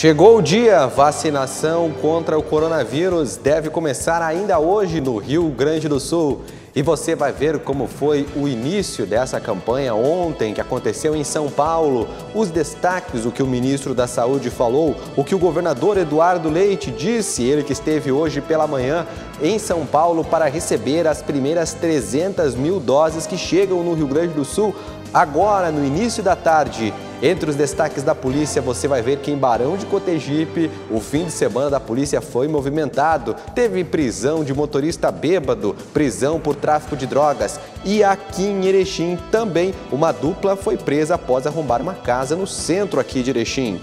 Chegou o dia, vacinação contra o coronavírus deve começar ainda hoje no Rio Grande do Sul. E você vai ver como foi o início dessa campanha ontem, que aconteceu em São Paulo. Os destaques, o que o ministro da Saúde falou, o que o governador Eduardo Leite disse, ele que esteve hoje pela manhã em São Paulo para receber as primeiras 300 mil doses que chegam no Rio Grande do Sul agora, no início da tarde. Entre os destaques da polícia, você vai ver que em Barão de Cotegipe, o fim de semana da polícia foi movimentado. Teve prisão de motorista bêbado, prisão por tráfico de drogas. E aqui em Erechim também, uma dupla foi presa após arrombar uma casa no centro aqui de Erechim.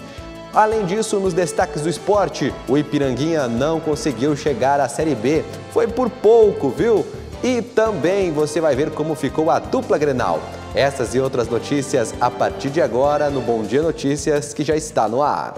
Além disso, nos destaques do esporte, o Ipiranguinha não conseguiu chegar à Série B. Foi por pouco, viu? E também você vai ver como ficou a dupla Grenal. Essas e outras notícias a partir de agora no Bom Dia Notícias, que já está no ar.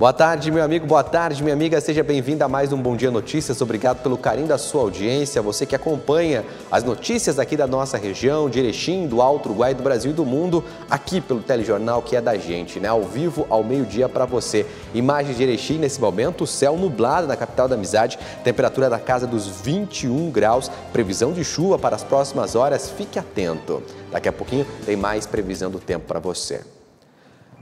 Boa tarde, meu amigo, boa tarde, minha amiga. Seja bem-vinda a mais um Bom Dia Notícias. Obrigado pelo carinho da sua audiência. Você que acompanha as notícias aqui da nossa região, de Erechim, do Alto Uruguai, do Brasil e do mundo, aqui pelo telejornal que é da gente, né? Ao vivo, ao meio-dia para você. Imagens de Erechim nesse momento, céu nublado na capital da amizade, temperatura da casa dos 21 graus, previsão de chuva para as próximas horas. Fique atento. Daqui a pouquinho tem mais previsão do tempo para você.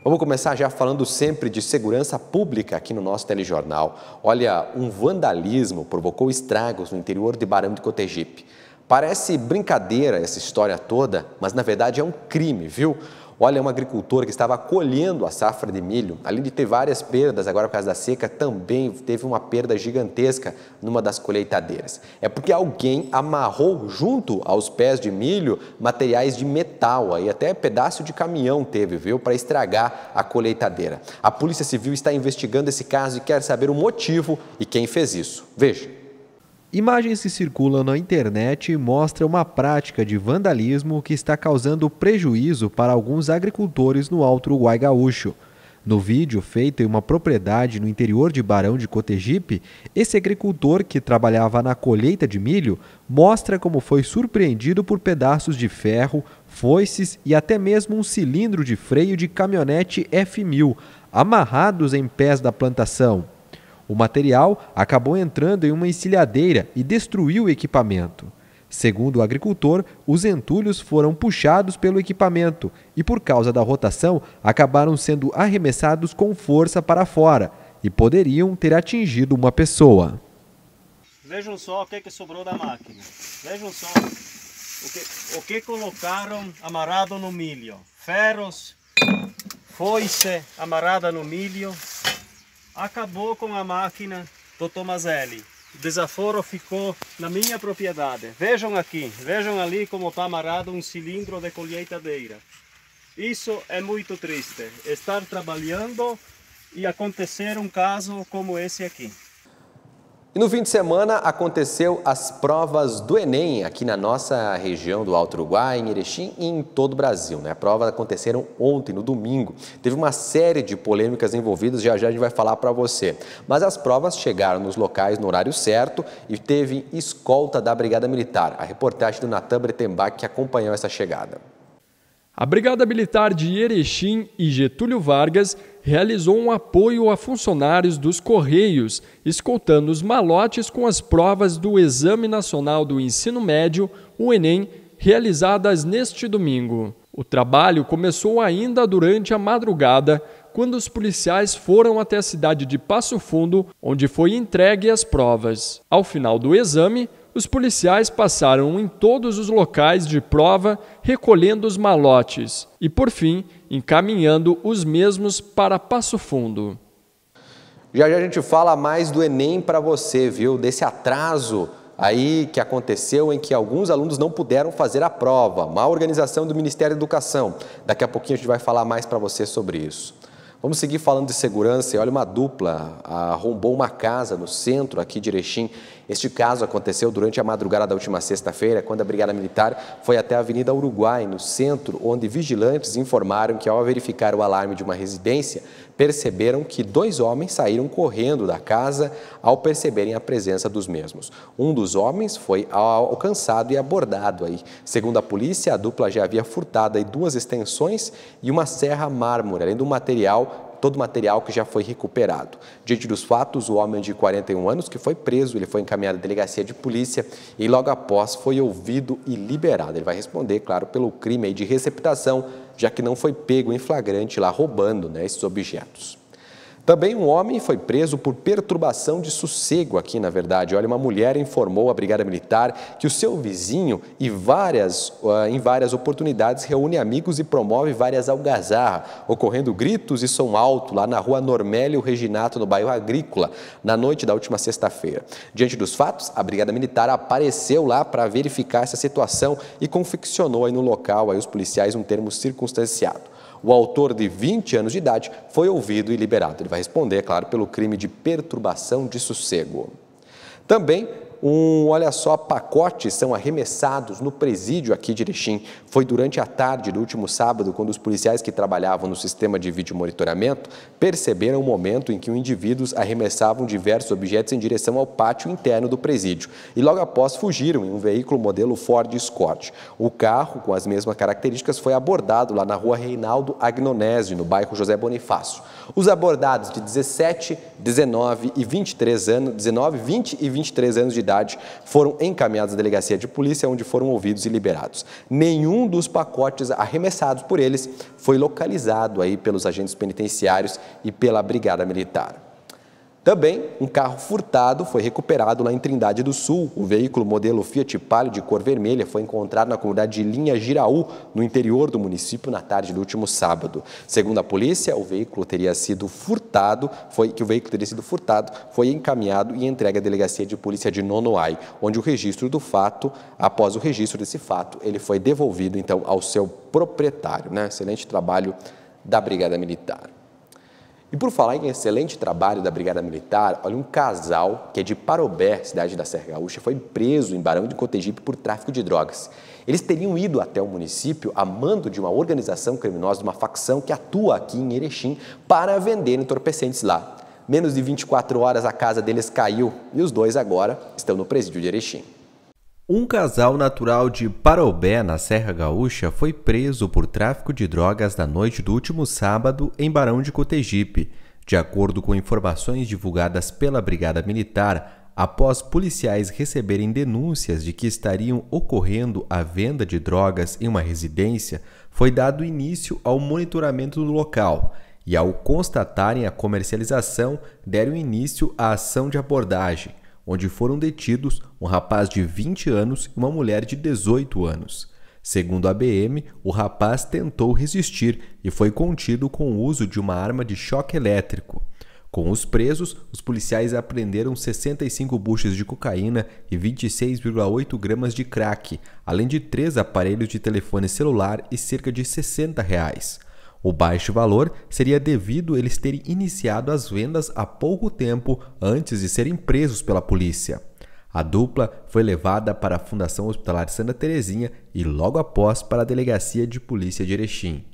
Vamos começar já falando sempre de segurança pública aqui no nosso telejornal. Olha, um vandalismo provocou estragos no interior de Barão de Cotegipe. Parece brincadeira essa história toda, mas na verdade é um crime, viu? Olha, um agricultor que estava colhendo a safra de milho, além de ter várias perdas agora por causa da seca, também teve uma perda gigantesca numa das colheitadeiras. É porque alguém amarrou junto aos pés de milho materiais de metal, aí até pedaço de caminhão teve, viu, para estragar a colheitadeira. A Polícia Civil está investigando esse caso e quer saber o motivo e quem fez isso. Veja. Imagens que circulam na internet mostram uma prática de vandalismo que está causando prejuízo para alguns agricultores no Alto Uruguai Gaúcho. No vídeo feito em uma propriedade no interior de Barão de Cotegipe, esse agricultor que trabalhava na colheita de milho mostra como foi surpreendido por pedaços de ferro, foices e até mesmo um cilindro de freio de caminhonete F1000 amarrados em pés da plantação. O material acabou entrando em uma encilhadeira e destruiu o equipamento. Segundo o agricultor, os entulhos foram puxados pelo equipamento e, por causa da rotação, acabaram sendo arremessados com força para fora e poderiam ter atingido uma pessoa. Vejam só o que, que sobrou da máquina. Vejam só o que, o que colocaram amarrado no milho. Ferros, foice amarrada no milho, acabou com a máquina do Tomazelli. O desaforo ficou na minha propriedade. Vejam aqui, vejam ali como está amarrado um cilindro de colheitadeira. Isso é muito triste, estar trabalhando e acontecer um caso como esse aqui. E no fim de semana aconteceu as provas do Enem aqui na nossa região do Alto Uruguai, em Erechim e em todo o Brasil. Né? As provas aconteceram ontem, no domingo. Teve uma série de polêmicas envolvidas, já já a gente vai falar para você. Mas as provas chegaram nos locais no horário certo e teve escolta da Brigada Militar. A reportagem do Natan Bretenbach que acompanhou essa chegada. A Brigada Militar de Erechim e Getúlio Vargas realizou um apoio a funcionários dos Correios, escoltando os malotes com as provas do Exame Nacional do Ensino Médio, o Enem, realizadas neste domingo. O trabalho começou ainda durante a madrugada, quando os policiais foram até a cidade de Passo Fundo, onde foi entregue as provas. Ao final do exame, os policiais passaram em todos os locais de prova recolhendo os malotes e, por fim, encaminhando os mesmos para Passo Fundo. Já já a gente fala mais do Enem para você, viu? Desse atraso aí que aconteceu em que alguns alunos não puderam fazer a prova. Má organização do Ministério da Educação. Daqui a pouquinho a gente vai falar mais para você sobre isso. Vamos seguir falando de segurança e olha uma dupla arrombou uma casa no centro aqui de Erechim Este caso aconteceu durante a madrugada da última sexta-feira, quando a Brigada Militar foi até a Avenida Uruguai, no centro, onde vigilantes informaram que, ao verificar o alarme de uma residência, perceberam que dois homens saíram correndo da casa ao perceberem a presença dos mesmos. Um dos homens foi alcançado e abordado aí. Segundo a polícia, a dupla já havia furtado duas extensões e uma serra mármore, além do material todo o material que já foi recuperado. Diante dos fatos, o homem de 41 anos que foi preso, ele foi encaminhado à delegacia de polícia e logo após foi ouvido e liberado. Ele vai responder, claro, pelo crime de receptação, já que não foi pego em flagrante lá roubando né, esses objetos. Também um homem foi preso por perturbação de sossego aqui, na verdade. Olha, uma mulher informou à Brigada Militar que o seu vizinho, e várias, uh, em várias oportunidades, reúne amigos e promove várias algazarras, ocorrendo gritos e som alto lá na rua Normélio Reginato, no bairro Agrícola, na noite da última sexta-feira. Diante dos fatos, a Brigada Militar apareceu lá para verificar essa situação e confeccionou aí no local aí os policiais um termo circunstanciado. O autor, de 20 anos de idade, foi ouvido e liberado. Ele vai responder, é claro, pelo crime de perturbação de sossego. Também um, olha só, pacotes são arremessados no presídio aqui de Erechim. Foi durante a tarde do último sábado, quando os policiais que trabalhavam no sistema de vídeo monitoramento perceberam o momento em que os indivíduos arremessavam diversos objetos em direção ao pátio interno do presídio e logo após fugiram em um veículo modelo Ford Escort. O carro, com as mesmas características, foi abordado lá na rua Reinaldo Agnonese, no bairro José Bonifácio. Os abordados de 17, 19 e 23 anos, 19, 20 e 23 anos de idade foram encaminhados à delegacia de polícia, onde foram ouvidos e liberados. Nenhum dos pacotes arremessados por eles foi localizado aí pelos agentes penitenciários e pela Brigada Militar. Também um carro furtado foi recuperado lá em Trindade do Sul. O veículo modelo Fiat Palio de cor vermelha foi encontrado na comunidade de Linha Giraú, no interior do município, na tarde do último sábado. Segundo a polícia, o veículo teria sido furtado, foi que o veículo teria sido furtado, foi encaminhado e entregue à delegacia de polícia de Nonoai, onde o registro do fato, após o registro desse fato, ele foi devolvido então ao seu proprietário. Né? Excelente trabalho da Brigada Militar. E por falar em excelente trabalho da Brigada Militar, olha, um casal que é de Parobé, cidade da Serra Gaúcha, foi preso em Barão de Cotegipe por tráfico de drogas. Eles teriam ido até o município a mando de uma organização criminosa, de uma facção que atua aqui em Erechim, para vender entorpecentes lá. Menos de 24 horas a casa deles caiu e os dois agora estão no presídio de Erechim. Um casal natural de Parobé, na Serra Gaúcha, foi preso por tráfico de drogas na noite do último sábado em Barão de Cotegipe. De acordo com informações divulgadas pela Brigada Militar, após policiais receberem denúncias de que estariam ocorrendo a venda de drogas em uma residência, foi dado início ao monitoramento do local e, ao constatarem a comercialização, deram início à ação de abordagem onde foram detidos um rapaz de 20 anos e uma mulher de 18 anos. Segundo a BM, o rapaz tentou resistir e foi contido com o uso de uma arma de choque elétrico. Com os presos, os policiais apreenderam 65 buchas de cocaína e 26,8 gramas de crack, além de três aparelhos de telefone celular e cerca de 60 reais. O baixo valor seria devido eles terem iniciado as vendas há pouco tempo antes de serem presos pela polícia. A dupla foi levada para a Fundação Hospitalar Santa Terezinha e logo após para a Delegacia de Polícia de Erechim.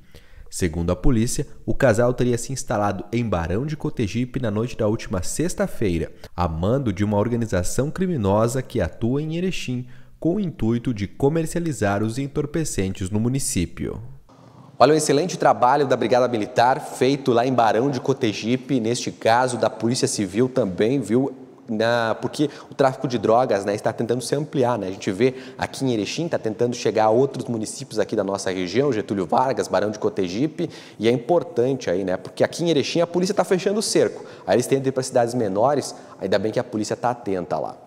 Segundo a polícia, o casal teria se instalado em Barão de Cotegipe na noite da última sexta-feira, a mando de uma organização criminosa que atua em Erechim, com o intuito de comercializar os entorpecentes no município. Olha, um excelente trabalho da Brigada Militar feito lá em Barão de Cotegipe, neste caso da Polícia Civil também, viu? Na, porque o tráfico de drogas né, está tentando se ampliar. Né? A gente vê aqui em Erechim, está tentando chegar a outros municípios aqui da nossa região, Getúlio Vargas, Barão de Cotegipe, e é importante aí, né? Porque aqui em Erechim a polícia está fechando o cerco. Aí eles tentam ir para cidades menores, ainda bem que a polícia está atenta lá.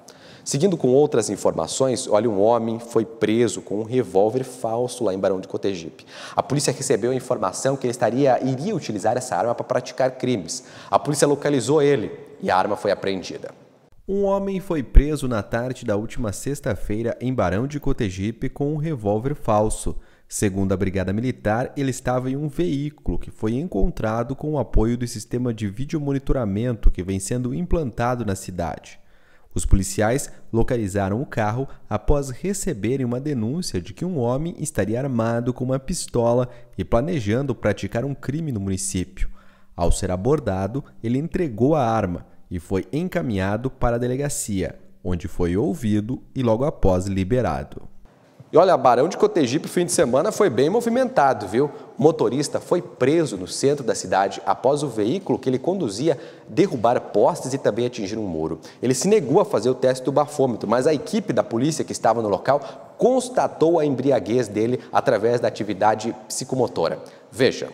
Seguindo com outras informações, olha, um homem foi preso com um revólver falso lá em Barão de Cotegipe. A polícia recebeu a informação que ele estaria, iria utilizar essa arma para praticar crimes. A polícia localizou ele e a arma foi apreendida. Um homem foi preso na tarde da última sexta-feira em Barão de Cotegipe com um revólver falso. Segundo a Brigada Militar, ele estava em um veículo que foi encontrado com o apoio do sistema de videomonitoramento que vem sendo implantado na cidade. Os policiais localizaram o carro após receberem uma denúncia de que um homem estaria armado com uma pistola e planejando praticar um crime no município. Ao ser abordado, ele entregou a arma e foi encaminhado para a delegacia, onde foi ouvido e logo após liberado. E olha, Barão de Cotegipe, o fim de semana foi bem movimentado, viu? O motorista foi preso no centro da cidade após o veículo que ele conduzia derrubar postes e também atingir um muro. Ele se negou a fazer o teste do bafômetro, mas a equipe da polícia que estava no local constatou a embriaguez dele através da atividade psicomotora. Veja.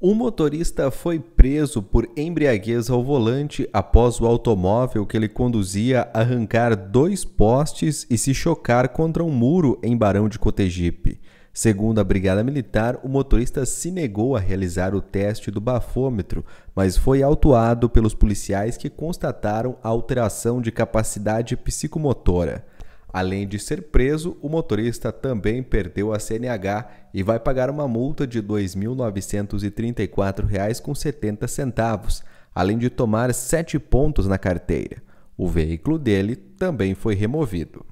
Um motorista foi preso por embriaguez ao volante após o automóvel que ele conduzia arrancar dois postes e se chocar contra um muro em Barão de Cotegipe. Segundo a Brigada Militar, o motorista se negou a realizar o teste do bafômetro, mas foi autuado pelos policiais que constataram a alteração de capacidade psicomotora. Além de ser preso, o motorista também perdeu a CNH e vai pagar uma multa de R$ 2.934,70, além de tomar sete pontos na carteira. O veículo dele também foi removido.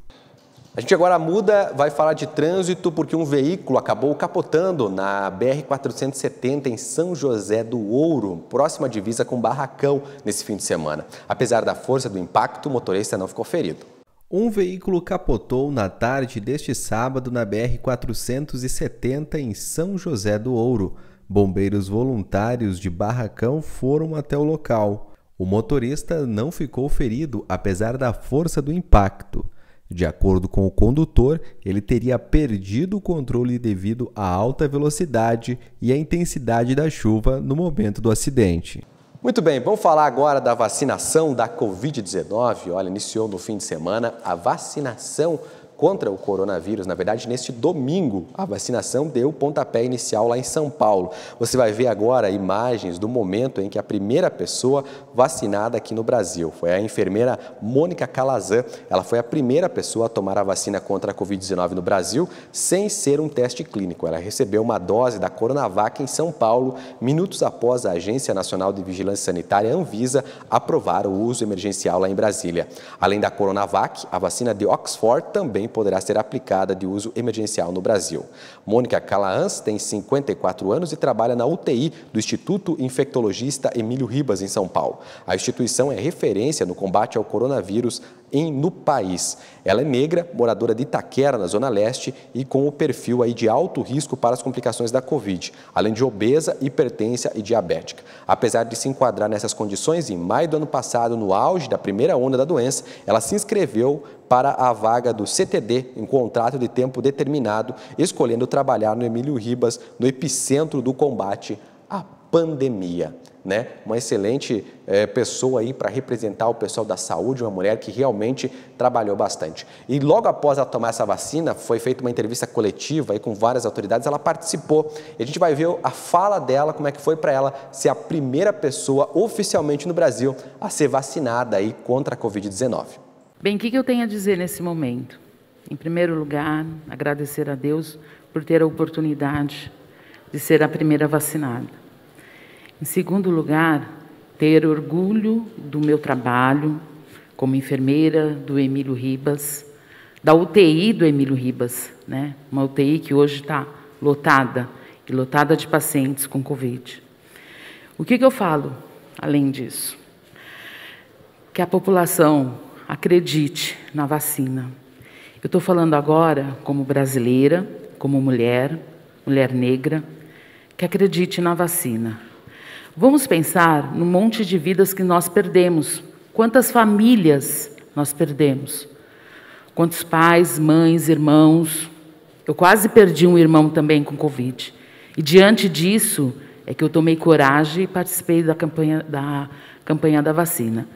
A gente agora muda, vai falar de trânsito, porque um veículo acabou capotando na BR-470 em São José do Ouro, próxima divisa com Barracão, nesse fim de semana. Apesar da força do impacto, o motorista não ficou ferido. Um veículo capotou na tarde deste sábado na BR-470 em São José do Ouro. Bombeiros voluntários de Barracão foram até o local. O motorista não ficou ferido, apesar da força do impacto. De acordo com o condutor, ele teria perdido o controle devido à alta velocidade e à intensidade da chuva no momento do acidente. Muito bem, vamos falar agora da vacinação da Covid-19. Olha, iniciou no fim de semana a vacinação contra o coronavírus. Na verdade, neste domingo, a vacinação deu pontapé inicial lá em São Paulo. Você vai ver agora imagens do momento em que a primeira pessoa vacinada aqui no Brasil foi a enfermeira Mônica Calazan. Ela foi a primeira pessoa a tomar a vacina contra a Covid-19 no Brasil sem ser um teste clínico. Ela recebeu uma dose da Coronavac em São Paulo, minutos após a Agência Nacional de Vigilância Sanitária, Anvisa, aprovar o uso emergencial lá em Brasília. Além da Coronavac, a vacina de Oxford também também poderá ser aplicada de uso emergencial no Brasil. Mônica Calaans tem 54 anos e trabalha na UTI do Instituto Infectologista Emílio Ribas, em São Paulo. A instituição é referência no combate ao coronavírus em, no país. Ela é negra, moradora de Itaquera, na Zona Leste, e com o perfil aí de alto risco para as complicações da Covid, além de obesa, hipertensa e diabética. Apesar de se enquadrar nessas condições, em maio do ano passado, no auge da primeira onda da doença, ela se inscreveu para a vaga do CTD em contrato de tempo determinado, escolhendo trabalhar no Emílio Ribas, no epicentro do combate à pandemia né? Uma excelente é, pessoa aí para representar o pessoal da saúde, uma mulher que realmente trabalhou bastante. E logo após ela tomar essa vacina, foi feita uma entrevista coletiva aí com várias autoridades, ela participou. E a gente vai ver a fala dela, como é que foi para ela ser a primeira pessoa oficialmente no Brasil a ser vacinada aí contra a Covid-19. Bem, o que eu tenho a dizer nesse momento? Em primeiro lugar, agradecer a Deus por ter a oportunidade de ser a primeira vacinada. Em segundo lugar, ter orgulho do meu trabalho como enfermeira do Emílio Ribas, da UTI do Emílio Ribas, né? uma UTI que hoje está lotada, e lotada de pacientes com Covid. O que, que eu falo além disso? Que a população acredite na vacina. Eu estou falando agora como brasileira, como mulher, mulher negra, que acredite na vacina. Vamos pensar no monte de vidas que nós perdemos. Quantas famílias nós perdemos? Quantos pais, mães, irmãos? Eu quase perdi um irmão também com Covid. E diante disso é que eu tomei coragem e participei da campanha da, campanha da vacina.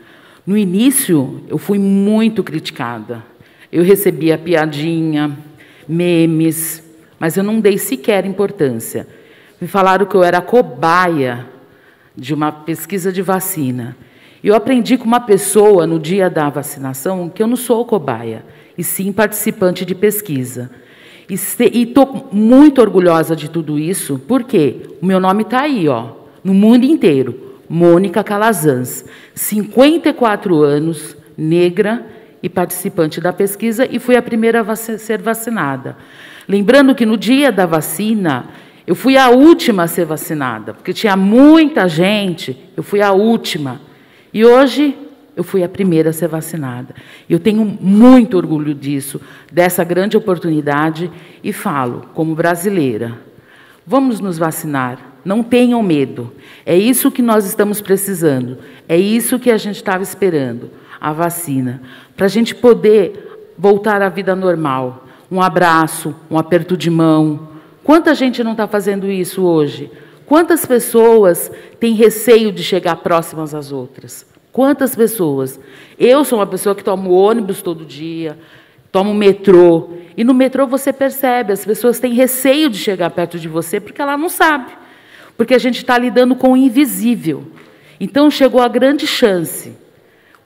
No início, eu fui muito criticada. Eu recebia piadinha, memes, mas eu não dei sequer importância. Me falaram que eu era cobaia de uma pesquisa de vacina. Eu aprendi com uma pessoa no dia da vacinação que eu não sou cobaia, e sim participante de pesquisa. E estou muito orgulhosa de tudo isso, porque o meu nome está aí, ó, no mundo inteiro. Mônica Calazans, 54 anos, negra e participante da pesquisa e fui a primeira a ser vacinada. Lembrando que no dia da vacina, eu fui a última a ser vacinada, porque tinha muita gente, eu fui a última. E hoje eu fui a primeira a ser vacinada. Eu tenho muito orgulho disso, dessa grande oportunidade, e falo, como brasileira, vamos nos vacinar, não tenham medo. É isso que nós estamos precisando, é isso que a gente estava esperando, a vacina, para a gente poder voltar à vida normal. Um abraço, um aperto de mão. Quanta gente não está fazendo isso hoje? Quantas pessoas têm receio de chegar próximas às outras? Quantas pessoas? Eu sou uma pessoa que tomo ônibus todo dia, tomo metrô. E no metrô você percebe, as pessoas têm receio de chegar perto de você porque ela não sabe. Porque a gente está lidando com o invisível. Então chegou a grande chance.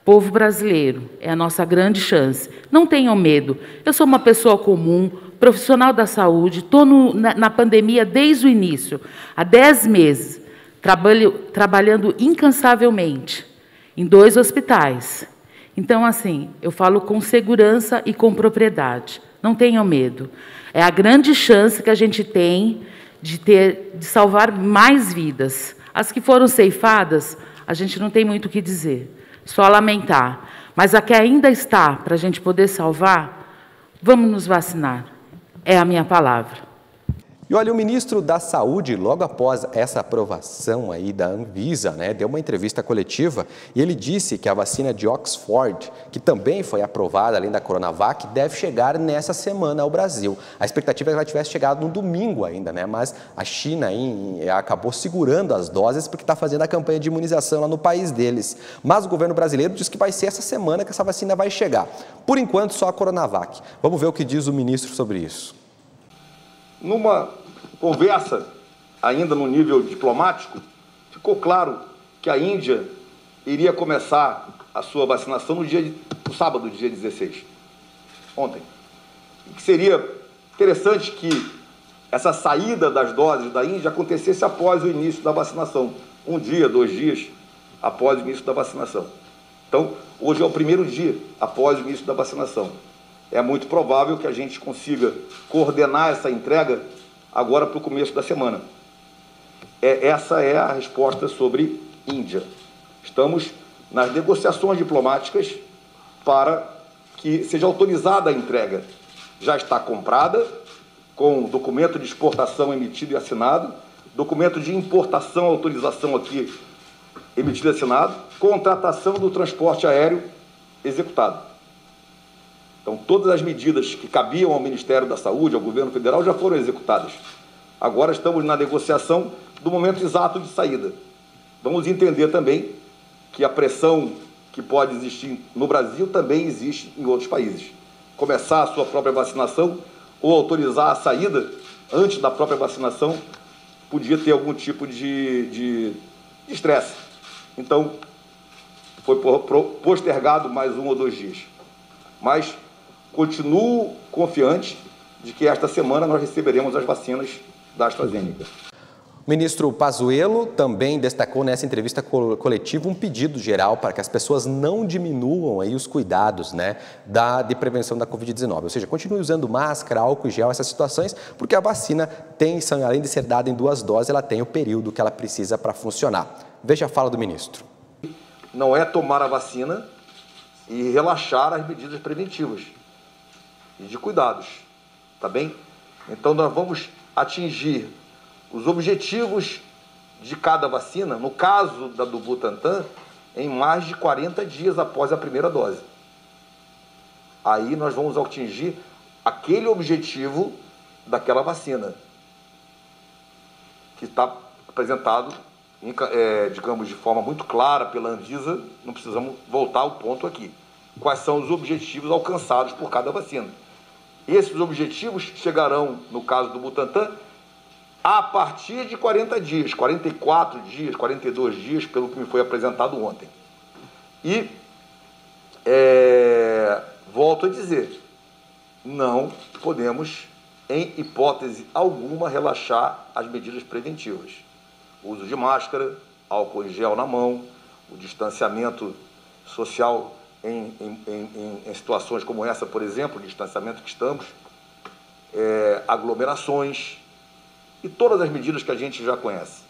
Povo brasileiro, é a nossa grande chance. Não tenham medo. Eu sou uma pessoa comum, profissional da saúde, estou na, na, pandemia desde o início, há dez meses, trabalho, trabalhando incansavelmente em dois hospitais. Então, assim, eu falo com segurança e com propriedade. Não tenham medo. É a grande chance que a gente tem de ter, de salvar mais vidas. As que foram ceifadas, a gente não tem muito o que dizer, só lamentar. Mas a que ainda está para a gente poder salvar, vamos nos vacinar. É a minha palavra. E olha, o ministro da Saúde, logo após essa aprovação aí da Anvisa, né, deu uma entrevista coletiva e ele disse que a vacina de Oxford, que também foi aprovada além da Coronavac, deve chegar nessa semana ao Brasil. A expectativa é que ela tivesse chegado no domingo ainda, né, mas a China aí, acabou segurando as doses porque está fazendo a campanha de imunização lá no país deles. Mas o governo brasileiro diz que vai ser essa semana que essa vacina vai chegar. Por enquanto, só a Coronavac. Vamos ver o que diz o ministro sobre isso. Numa conversa, ainda no nível diplomático, ficou claro que a Índia iria começar a sua vacinação no, dia no sábado, dia 16, ontem. E que seria interessante que essa saída das doses da Índia acontecesse após o início da vacinação, um dia, dois dias após o início da vacinação. Então, hoje é o primeiro dia após o início da vacinação é muito provável que a gente consiga coordenar essa entrega agora para o começo da semana. É, essa é a resposta sobre Índia. Estamos nas negociações diplomáticas para que seja autorizada a entrega. Já está comprada, com documento de exportação emitido e assinado, documento de importação, autorização aqui emitido e assinado, contratação do transporte aéreo executado. Então, todas as medidas que cabiam ao Ministério da Saúde, ao governo federal, já foram executadas. Agora estamos na negociação do momento exato de saída. Vamos entender também que a pressão que pode existir no Brasil também existe em outros países. Começar a sua própria vacinação ou autorizar a saída antes da própria vacinação podia ter algum tipo de estresse. Então, foi postergado mais um ou dois dias. Mas continuo confiante de que esta semana nós receberemos as vacinas da AstraZeneca. O ministro Pazuello também destacou nessa entrevista coletiva um pedido geral para que as pessoas não diminuam aí os cuidados né, da, de prevenção da Covid-19. Ou seja, continue usando máscara, álcool gel, essas situações, porque a vacina tem, além de ser dada em duas doses, ela tem o período que ela precisa para funcionar. Veja a fala do ministro. Não é tomar a vacina e relaxar as medidas preventivas e de cuidados, tá bem? Então nós vamos atingir os objetivos de cada vacina, no caso da do Butantan, em mais de 40 dias após a primeira dose. Aí nós vamos atingir aquele objetivo daquela vacina que está apresentado, é, digamos, de forma muito clara pela Anvisa, não precisamos voltar ao ponto aqui. Quais são os objetivos alcançados por cada vacina? Esses objetivos chegarão, no caso do Butantan, a partir de 40 dias, 44 dias, 42 dias, pelo que me foi apresentado ontem. E é, volto a dizer, não podemos, em hipótese alguma, relaxar as medidas preventivas. O uso de máscara, álcool em gel na mão, o distanciamento social em, em, em, em situações como essa, por exemplo, de distanciamento que estamos, é, aglomerações e todas as medidas que a gente já conhece.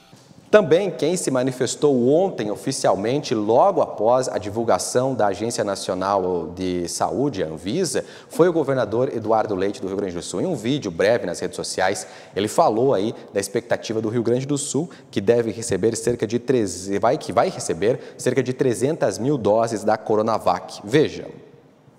Também quem se manifestou ontem oficialmente, logo após a divulgação da Agência Nacional de Saúde, a Anvisa, foi o governador Eduardo Leite do Rio Grande do Sul. Em um vídeo breve nas redes sociais, ele falou aí da expectativa do Rio Grande do Sul, que deve receber cerca de 13, vai, que vai receber cerca de 300 mil doses da Coronavac. Veja.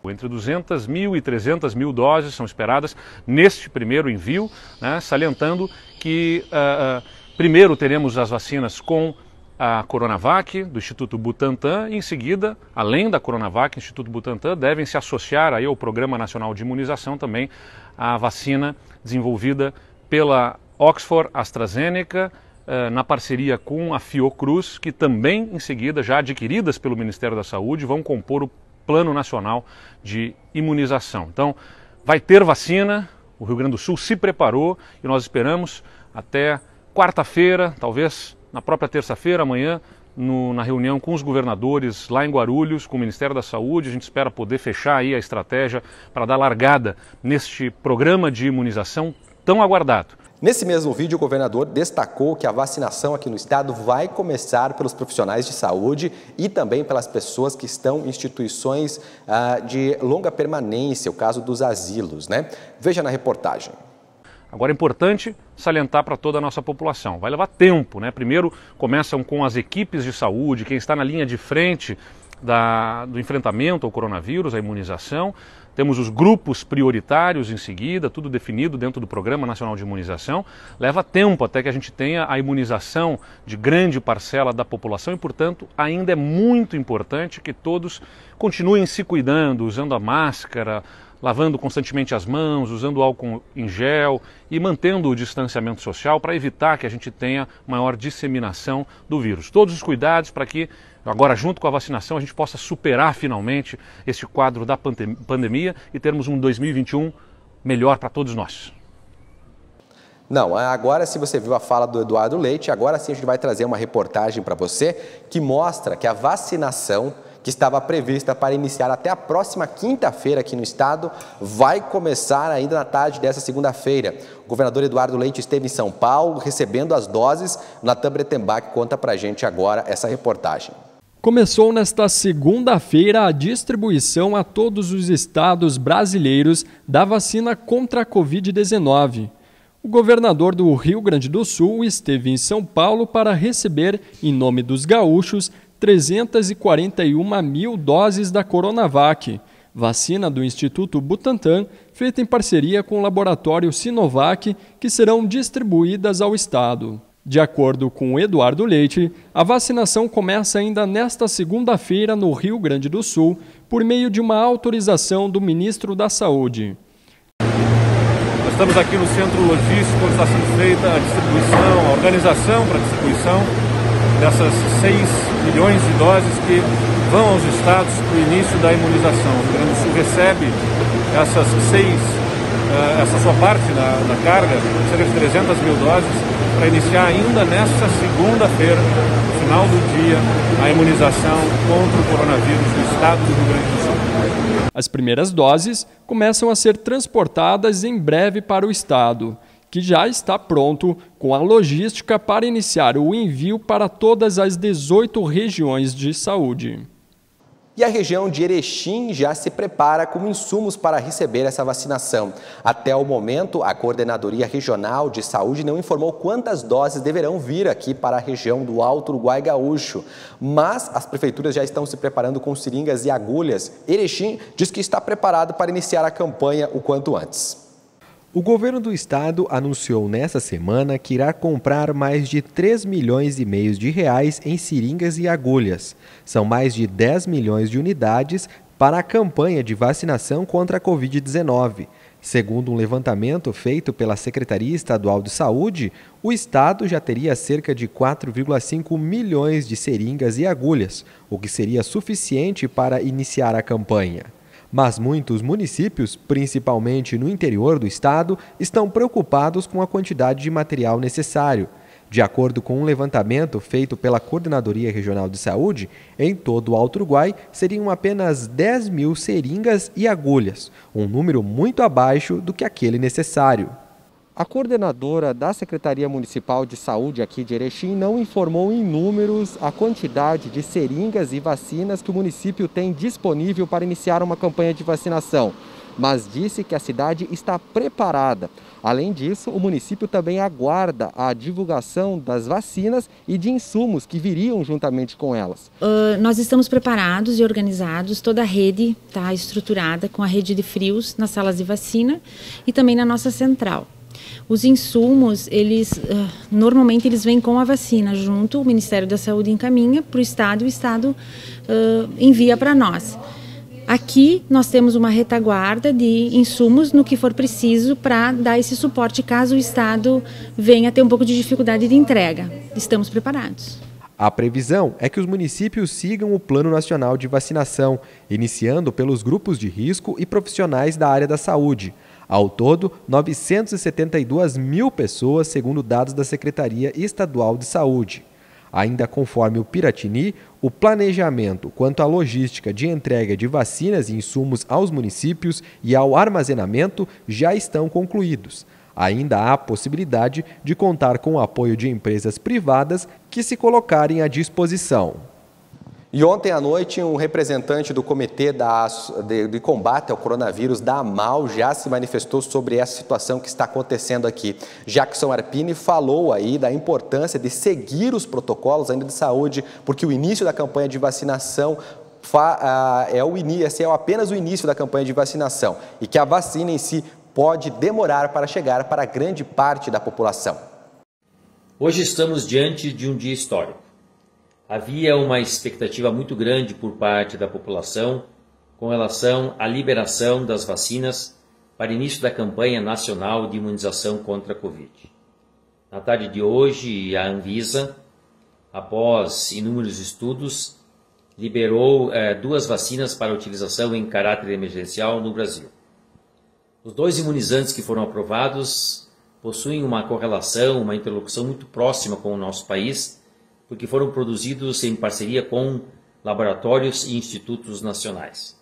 Entre 200 mil e 300 mil doses são esperadas neste primeiro envio, né, salientando que uh, uh, Primeiro teremos as vacinas com a Coronavac do Instituto Butantan e em seguida, além da Coronavac, Instituto Butantan devem se associar aí ao Programa Nacional de Imunização também a vacina desenvolvida pela Oxford AstraZeneca eh, na parceria com a Fiocruz, que também em seguida, já adquiridas pelo Ministério da Saúde, vão compor o Plano Nacional de Imunização. Então, vai ter vacina, o Rio Grande do Sul se preparou e nós esperamos até quarta-feira, talvez na própria terça-feira, amanhã, no, na reunião com os governadores lá em Guarulhos, com o Ministério da Saúde. A gente espera poder fechar aí a estratégia para dar largada neste programa de imunização tão aguardado. Nesse mesmo vídeo, o governador destacou que a vacinação aqui no estado vai começar pelos profissionais de saúde e também pelas pessoas que estão em instituições ah, de longa permanência, o caso dos asilos. Né? Veja na reportagem. Agora é importante salientar para toda a nossa população. Vai levar tempo, né? Primeiro começam com as equipes de saúde, quem está na linha de frente da, do enfrentamento ao coronavírus, a imunização. Temos os grupos prioritários em seguida, tudo definido dentro do Programa Nacional de Imunização. Leva tempo até que a gente tenha a imunização de grande parcela da população e, portanto, ainda é muito importante que todos continuem se cuidando, usando a máscara, lavando constantemente as mãos, usando álcool em gel e mantendo o distanciamento social para evitar que a gente tenha maior disseminação do vírus. Todos os cuidados para que, agora junto com a vacinação, a gente possa superar finalmente esse quadro da pandemia e termos um 2021 melhor para todos nós. Não, agora se você viu a fala do Eduardo Leite, agora sim a gente vai trazer uma reportagem para você que mostra que a vacinação que estava prevista para iniciar até a próxima quinta-feira aqui no estado, vai começar ainda na tarde dessa segunda-feira. O governador Eduardo Leite esteve em São Paulo recebendo as doses. Natan Bretenbach conta para gente agora essa reportagem. Começou nesta segunda-feira a distribuição a todos os estados brasileiros da vacina contra a Covid-19. O governador do Rio Grande do Sul esteve em São Paulo para receber, em nome dos gaúchos, 341 mil doses da Coronavac, vacina do Instituto Butantan, feita em parceria com o laboratório Sinovac, que serão distribuídas ao Estado. De acordo com Eduardo Leite, a vacinação começa ainda nesta segunda-feira no Rio Grande do Sul, por meio de uma autorização do ministro da Saúde. Nós estamos aqui no centro logístico, onde está sendo feita a distribuição, a organização para a distribuição dessas 6 milhões de doses que vão aos estados para o início da imunização. O Rio Grande do Sul recebe essas seis, uh, essa sua parte da, da carga, cerca de 300 mil doses, para iniciar ainda nesta segunda-feira, no final do dia, a imunização contra o coronavírus no estado do Rio Grande do Sul. As primeiras doses começam a ser transportadas em breve para o estado que já está pronto com a logística para iniciar o envio para todas as 18 regiões de saúde. E a região de Erechim já se prepara com insumos para receber essa vacinação. Até o momento, a Coordenadoria Regional de Saúde não informou quantas doses deverão vir aqui para a região do Alto Uruguai Gaúcho. Mas as prefeituras já estão se preparando com seringas e agulhas. Erechim diz que está preparado para iniciar a campanha o quanto antes. O governo do estado anunciou nesta semana que irá comprar mais de 3 milhões e meio de reais em seringas e agulhas. São mais de 10 milhões de unidades para a campanha de vacinação contra a Covid-19. Segundo um levantamento feito pela Secretaria Estadual de Saúde, o estado já teria cerca de 4,5 milhões de seringas e agulhas, o que seria suficiente para iniciar a campanha. Mas muitos municípios, principalmente no interior do estado, estão preocupados com a quantidade de material necessário. De acordo com um levantamento feito pela Coordenadoria Regional de Saúde, em todo o Alto Uruguai seriam apenas 10 mil seringas e agulhas, um número muito abaixo do que aquele necessário. A coordenadora da Secretaria Municipal de Saúde aqui de Erechim não informou em números a quantidade de seringas e vacinas que o município tem disponível para iniciar uma campanha de vacinação, mas disse que a cidade está preparada. Além disso, o município também aguarda a divulgação das vacinas e de insumos que viriam juntamente com elas. Uh, nós estamos preparados e organizados, toda a rede está estruturada com a rede de frios nas salas de vacina e também na nossa central. Os insumos, eles uh, normalmente eles vêm com a vacina junto, o Ministério da Saúde encaminha para o Estado e o Estado uh, envia para nós. Aqui nós temos uma retaguarda de insumos no que for preciso para dar esse suporte caso o Estado venha ter um pouco de dificuldade de entrega. Estamos preparados. A previsão é que os municípios sigam o Plano Nacional de Vacinação, iniciando pelos grupos de risco e profissionais da área da saúde. Ao todo, 972 mil pessoas, segundo dados da Secretaria Estadual de Saúde. Ainda conforme o Piratini, o planejamento quanto à logística de entrega de vacinas e insumos aos municípios e ao armazenamento já estão concluídos. Ainda há possibilidade de contar com o apoio de empresas privadas que se colocarem à disposição. E ontem à noite, um representante do Comitê da, de, de, Combate ao Coronavírus da AMAL já se manifestou sobre essa situação que está acontecendo aqui. Jackson Arpini falou aí da importância de seguir os protocolos ainda de saúde, porque o início da campanha de vacinação fa, é, o início, é apenas o início da campanha de vacinação e que a vacina em si pode demorar para chegar para grande parte da população. Hoje estamos diante de um dia histórico havia uma expectativa muito grande por parte da população com relação à liberação das vacinas para início da campanha nacional de imunização contra a Covid. Na tarde de hoje, a Anvisa, após inúmeros estudos, liberou eh, duas vacinas para utilização em caráter emergencial no Brasil. Os dois imunizantes que foram aprovados possuem uma correlação, uma interlocução muito próxima com o nosso país porque foram produzidos em parceria com laboratórios e institutos nacionais.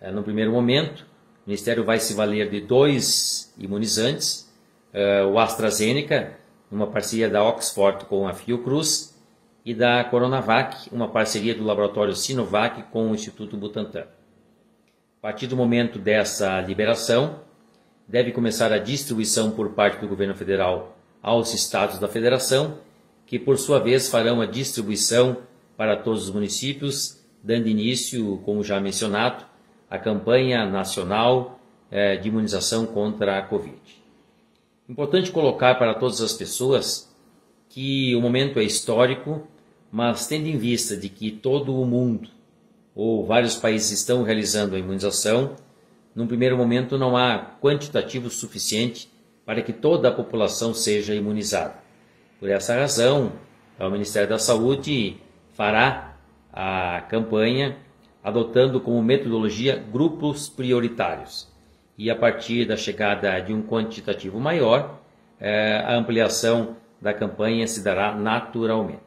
É, no primeiro momento, o Ministério vai se valer de dois imunizantes, é, o AstraZeneca, uma parceria da Oxford com a Fiocruz, e da Coronavac, uma parceria do laboratório Sinovac com o Instituto Butantan. A partir do momento dessa liberação, deve começar a distribuição por parte do governo federal aos estados da federação que por sua vez farão a distribuição para todos os municípios, dando início, como já mencionado, à campanha nacional eh, de imunização contra a Covid. Importante colocar para todas as pessoas que o momento é histórico, mas tendo em vista de que todo o mundo ou vários países estão realizando a imunização, num primeiro momento não há quantitativo suficiente para que toda a população seja imunizada. Por essa razão, o Ministério da Saúde fará a campanha adotando como metodologia grupos prioritários. E a partir da chegada de um quantitativo maior, eh, a ampliação da campanha se dará naturalmente.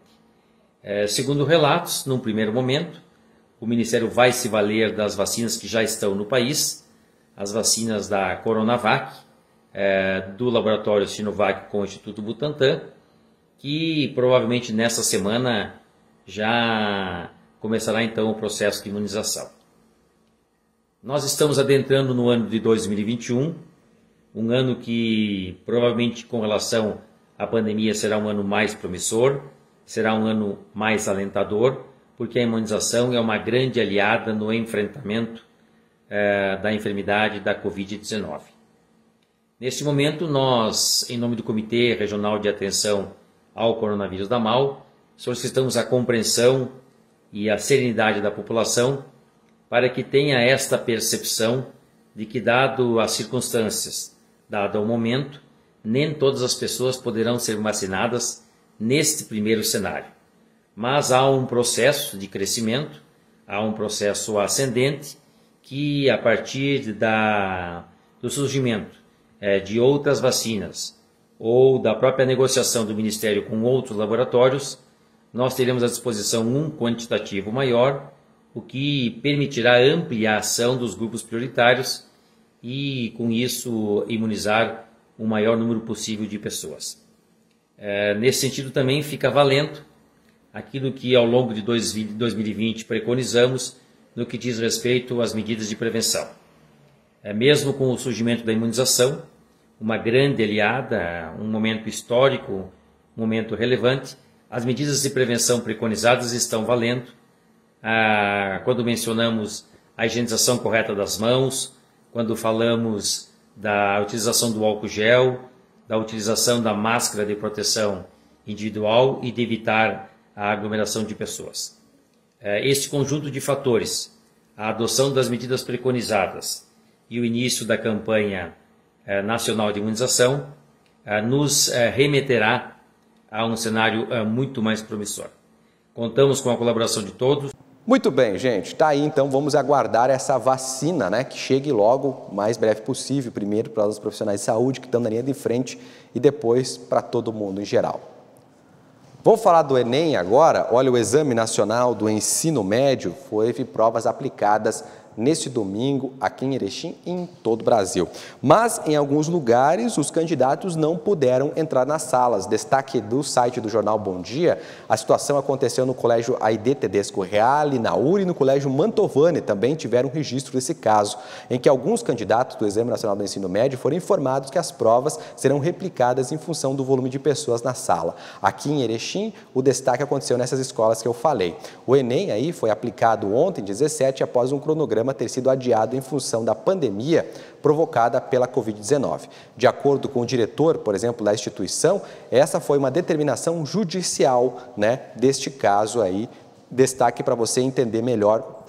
Eh, segundo relatos, num primeiro momento, o Ministério vai se valer das vacinas que já estão no país, as vacinas da Coronavac, eh, do laboratório Sinovac com o Instituto Butantan que provavelmente nessa semana já começará então o processo de imunização. Nós estamos adentrando no ano de 2021, um ano que provavelmente com relação à pandemia será um ano mais promissor, será um ano mais alentador, porque a imunização é uma grande aliada no enfrentamento eh, da enfermidade da Covid-19. Neste momento, nós, em nome do Comitê Regional de Atenção ao coronavírus da MAL, solicitamos a compreensão e a serenidade da população para que tenha esta percepção de que, dado as circunstâncias, dado o momento, nem todas as pessoas poderão ser vacinadas neste primeiro cenário. Mas há um processo de crescimento, há um processo ascendente que, a partir da, do surgimento é, de outras vacinas, ou da própria negociação do Ministério com outros laboratórios, nós teremos à disposição um quantitativo maior, o que permitirá a ampliação dos grupos prioritários e, com isso, imunizar o maior número possível de pessoas. É, nesse sentido, também fica valendo aquilo que ao longo de 2020 preconizamos no que diz respeito às medidas de prevenção. É, mesmo com o surgimento da imunização, uma grande aliada, um momento histórico, um momento relevante, as medidas de prevenção preconizadas estão valendo. Ah, quando mencionamos a higienização correta das mãos, quando falamos da utilização do álcool gel, da utilização da máscara de proteção individual e de evitar a aglomeração de pessoas. É, este conjunto de fatores, a adoção das medidas preconizadas e o início da campanha nacional de imunização, é, nos remeterá a um cenário muito mais promissor. Contamos com a colaboração de todos. Muito bem, gente. Tá aí, então vamos aguardar essa vacina, né, que chegue logo, o mais breve possível, primeiro para os profissionais de saúde que estão na linha de frente e depois para todo mundo em geral. Vamos falar do Enem agora? Olha, o Exame Nacional do Ensino Médio foi provas aplicadas neste domingo aqui em Erechim e em todo o Brasil. Mas em alguns lugares os candidatos não puderam entrar nas salas. Destaque do site do jornal Bom Dia, a situação aconteceu no Colégio Aide Tedesco Reale, na URI e no Colégio Mantovani também tiveram registro desse caso, em que alguns candidatos do Exame Nacional do Ensino Médio foram informados que as provas serão replicadas em função do volume de pessoas na sala. Aqui em Erechim, o destaque aconteceu nessas escolas que eu falei. O Enem aí foi aplicado ontem, 17, após um cronograma programa ter sido adiado em função da pandemia provocada pela Covid-19. De acordo com o diretor, por exemplo, da instituição, essa foi uma determinação judicial né, deste caso aí. Destaque para você entender melhor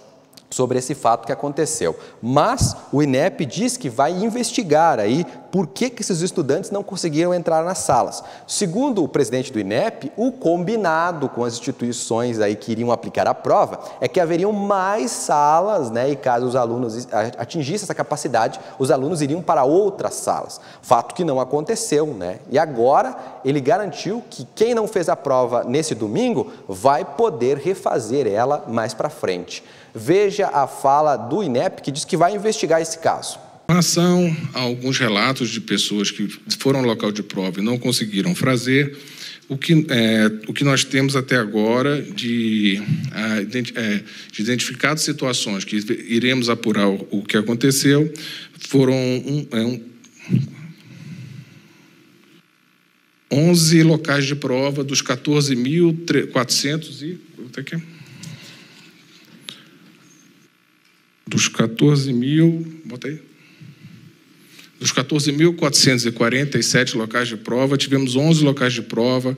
sobre esse fato que aconteceu. Mas o INEP diz que vai investigar aí por que, que esses estudantes não conseguiram entrar nas salas. Segundo o presidente do INEP, o combinado com as instituições aí que iriam aplicar a prova é que haveriam mais salas, né? E caso os alunos atingissem essa capacidade, os alunos iriam para outras salas. Fato que não aconteceu, né? E agora ele garantiu que quem não fez a prova nesse domingo vai poder refazer ela mais para frente. Veja a fala do INEP que diz que vai investigar esse caso. Com relação a alguns relatos de pessoas que foram ao local de prova e não conseguiram fazer, o que, é, o que nós temos até agora de, é, de identificadas situações que iremos apurar o, o que aconteceu foram um, é, um, 11 locais de prova dos 14.400 e. Aqui, dos 14 mil. Bota aí. Dos 14.447 locais de prova, tivemos 11 locais de prova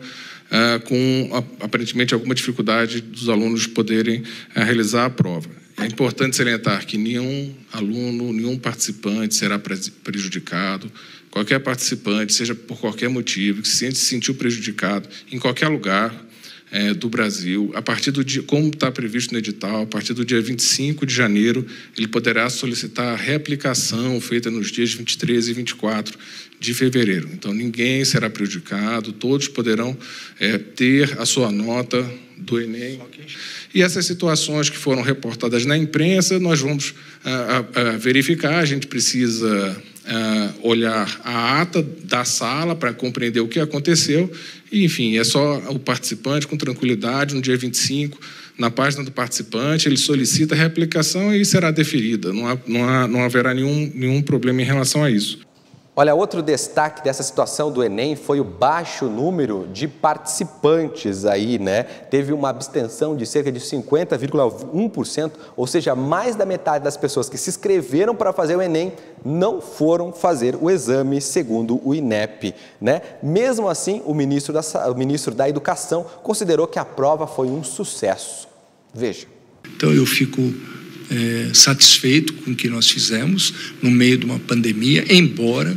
ah, com aparentemente alguma dificuldade dos alunos poderem ah, realizar a prova. É importante salientar que nenhum aluno, nenhum participante será prejudicado. Qualquer participante, seja por qualquer motivo, que se sentiu prejudicado em qualquer lugar, é, do Brasil, a partir do dia, como está previsto no edital, a partir do dia 25 de janeiro, ele poderá solicitar a reaplicação feita nos dias 23 e 24 de fevereiro. Então, ninguém será prejudicado, todos poderão é, ter a sua nota do Enem. E essas situações que foram reportadas na imprensa, nós vamos a, a, a verificar, a gente precisa uh, olhar a ata da sala para compreender o que aconteceu. E, enfim, é só o participante, com tranquilidade, no dia 25, na página do participante, ele solicita a reaplicação e será deferida. Não, há, não, há, não haverá nenhum, nenhum problema em relação a isso. Olha, outro destaque dessa situação do Enem foi o baixo número de participantes aí, né? Teve uma abstenção de cerca de 50,1%, ou seja, mais da metade das pessoas que se inscreveram para fazer o Enem não foram fazer o exame, segundo o INEP, né? Mesmo assim, o ministro da, o ministro da Educação considerou que a prova foi um sucesso. Veja. Então eu fico é, satisfeito com o que nós fizemos no meio de uma pandemia, embora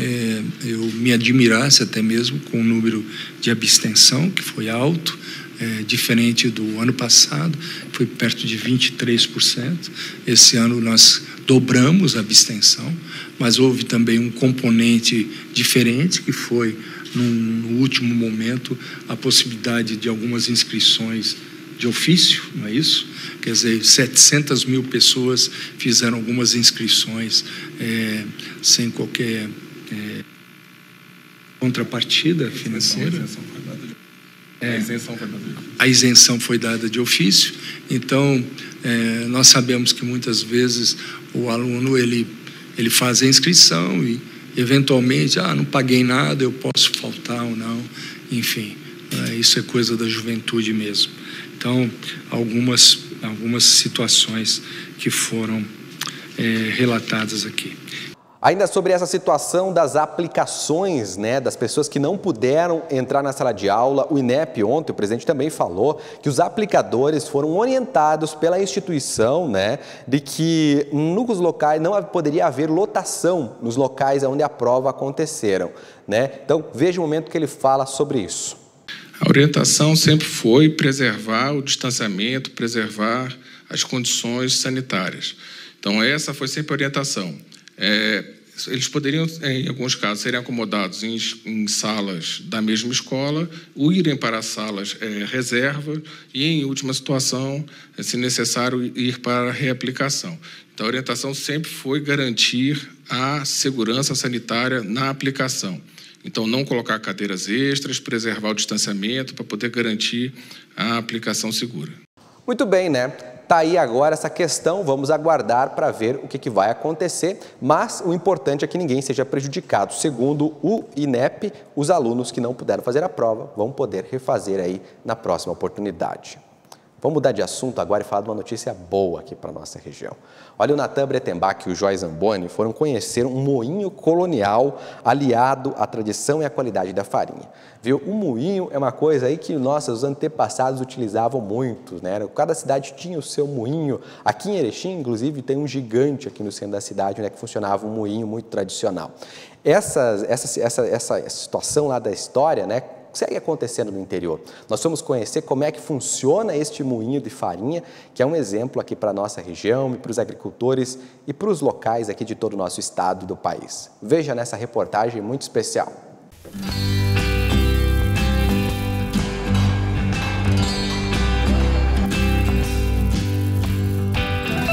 é, eu me admirasse até mesmo com o número de abstenção, que foi alto, é, diferente do ano passado, foi perto de 23%. Esse ano nós dobramos a abstenção, mas houve também um componente diferente, que foi no último momento, a possibilidade de algumas inscrições de ofício, não é isso? Quer dizer, 700 mil pessoas fizeram algumas inscrições é, sem qualquer é, contrapartida financeira. É, a isenção foi dada de ofício. A isenção foi dada de ofício. Então, é, nós sabemos que muitas vezes o aluno ele, ele faz a inscrição e, eventualmente, ah, não paguei nada, eu posso faltar ou não. Enfim, é, isso é coisa da juventude mesmo. Então, algumas, algumas situações que foram é, relatadas aqui. Ainda sobre essa situação das aplicações, né, das pessoas que não puderam entrar na sala de aula, o INEP ontem, o presidente também falou que os aplicadores foram orientados pela instituição, né, de que nos locais não poderia haver lotação nos locais onde a prova aconteceram, né? Então, veja o momento que ele fala sobre isso. A orientação sempre foi preservar o distanciamento, preservar as condições sanitárias. Então, essa foi sempre a orientação. É, eles poderiam, em alguns casos, serem acomodados em, em, salas da mesma escola, ou irem para salas é, reserva e, em última situação, é, se necessário, ir para reaplicação. Então, a orientação sempre foi garantir a segurança sanitária na aplicação. Então, não colocar cadeiras extras, preservar o distanciamento para poder garantir a aplicação segura. Muito bem, né? Tá aí agora essa questão, vamos aguardar para ver o que, que, vai acontecer, mas o importante é que ninguém seja prejudicado. Segundo o INEP, os alunos que não puderam fazer a prova vão poder refazer aí na próxima oportunidade. Vamos mudar de assunto agora e falar de uma notícia boa aqui para a nossa região. Olha, o Natan Bretenbach e o Joy Zamboni foram conhecer um moinho colonial aliado à tradição e à qualidade da farinha. Viu? O moinho é uma coisa aí que nossos antepassados utilizavam muito, né? Cada cidade tinha o seu moinho. Aqui em Erechim, inclusive, tem um gigante aqui no centro da cidade, né, que funcionava um moinho muito tradicional. Essa, essa, essa, essa situação lá da história, né, segue acontecendo no interior. Nós vamos conhecer como é que funciona este moinho de farinha, que é um exemplo aqui para a nossa região e para os agricultores e para os locais aqui de todo o nosso estado e do país. Veja nessa reportagem muito especial.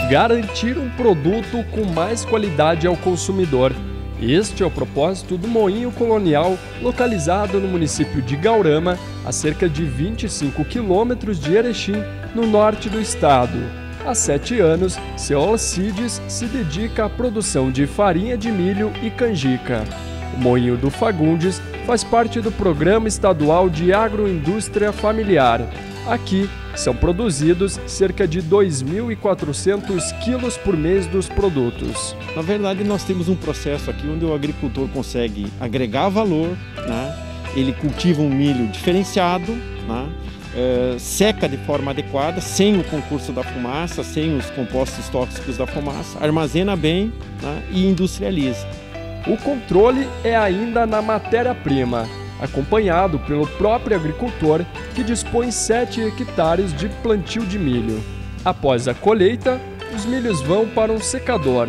Garantir um produto com mais qualidade ao consumidor este é o propósito do Moinho Colonial, localizado no município de Gaurama, a cerca de 25 quilômetros de Erechim, no norte do estado. Há sete anos, seu Alcides se dedica à produção de farinha de milho e canjica. O Moinho do Fagundes faz parte do Programa Estadual de Agroindústria Familiar. Aqui, são produzidos cerca de 2.400 quilos por mês dos produtos. Na verdade, nós temos um processo aqui onde o agricultor consegue agregar valor, né? ele cultiva um milho diferenciado, né? é, seca de forma adequada, sem o concurso da fumaça, sem os compostos tóxicos da fumaça, armazena bem né? e industrializa. O controle é ainda na matéria-prima acompanhado pelo próprio agricultor que dispõe 7 hectares de plantio de milho. Após a colheita, os milhos vão para um secador,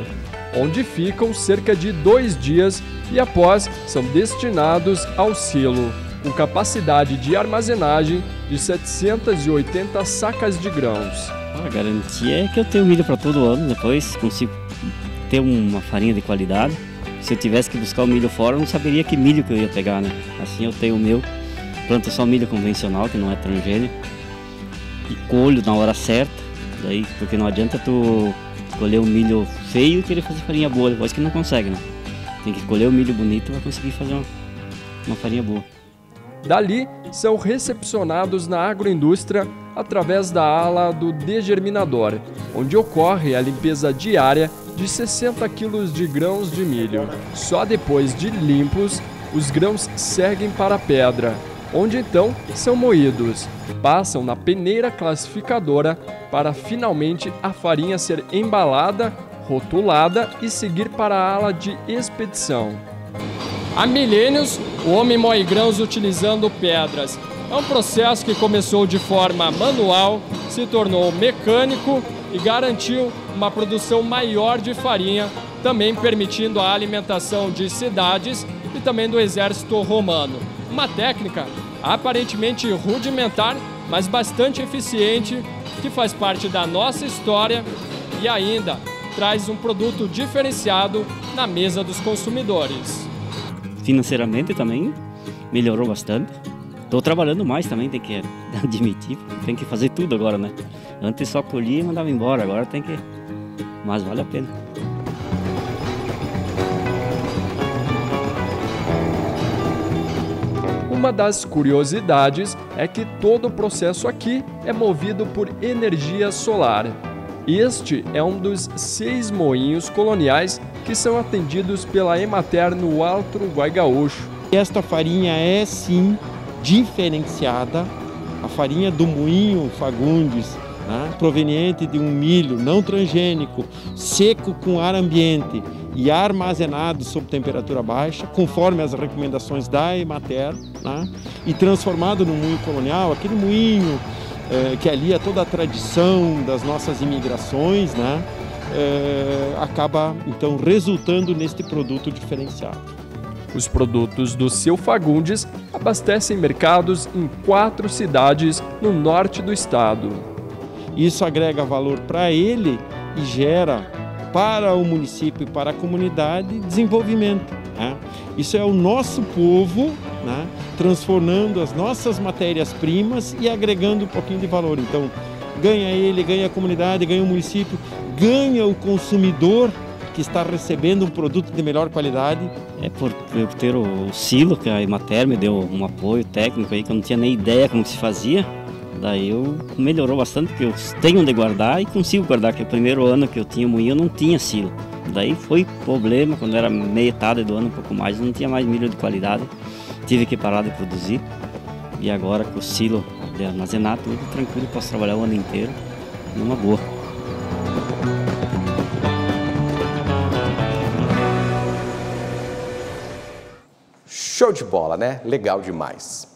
onde ficam cerca de dois dias e após são destinados ao silo, com capacidade de armazenagem de 780 sacas de grãos. A garantia é que eu tenho milho para todo ano, depois consigo ter uma farinha de qualidade se eu tivesse que buscar o milho fora, eu não saberia que milho que eu ia pegar, né? Assim eu tenho o meu, planto só milho convencional, que não é transgênico, e colho na hora certa, daí, porque não adianta tu colher o milho feio e querer fazer farinha boa, depois que não consegue, né? Tem que colher o milho bonito para conseguir fazer uma, uma farinha boa. Dali, são recepcionados na agroindústria através da ala do degerminador, onde ocorre a limpeza diária de 60 quilos de grãos de milho. Só depois de limpos, os grãos seguem para a pedra, onde então são moídos. Passam na peneira classificadora para finalmente a farinha ser embalada, rotulada e seguir para a ala de expedição. Há milênios, o homem moe grãos utilizando pedras. É um processo que começou de forma manual, se tornou mecânico e garantiu uma produção maior de farinha, também permitindo a alimentação de cidades e também do exército romano. Uma técnica aparentemente rudimentar, mas bastante eficiente, que faz parte da nossa história e ainda traz um produto diferenciado na mesa dos consumidores. Financeiramente também melhorou bastante. Estou trabalhando mais também, tem que admitir, tem que fazer tudo agora, né? Antes só colhia e mandava embora, agora tem que. Mas vale a pena. Uma das curiosidades é que todo o processo aqui é movido por energia solar. Este é um dos seis moinhos coloniais que são atendidos pela Emater no Alto Uruguai Gaúcho. Esta farinha é sim diferenciada, a farinha do moinho Fagundes, né, proveniente de um milho não transgênico, seco com ar ambiente e armazenado sob temperatura baixa, conforme as recomendações da Emater, né, e transformado no moinho colonial, aquele moinho eh, que ali é toda a tradição das nossas imigrações, né, eh, acaba então resultando neste produto diferenciado. Os produtos do Seu Fagundes abastecem mercados em quatro cidades no norte do estado. Isso agrega valor para ele e gera para o município e para a comunidade desenvolvimento. Né? Isso é o nosso povo né? transformando as nossas matérias-primas e agregando um pouquinho de valor. Então, ganha ele, ganha a comunidade, ganha o município, ganha o consumidor que está recebendo um produto de melhor qualidade. É por, por ter o silo, que a Imater me deu um apoio técnico aí, que eu não tinha nem ideia como se fazia. Daí eu melhorou bastante, porque eu tenho onde guardar e consigo guardar, que o primeiro ano que eu tinha moinho eu não tinha silo. Daí foi problema, quando era metade do ano, um pouco mais, não tinha mais milho de qualidade. Tive que parar de produzir. E agora com o silo de armazenar tudo tranquilo, posso trabalhar o ano inteiro numa boa. Show de bola, né? Legal demais.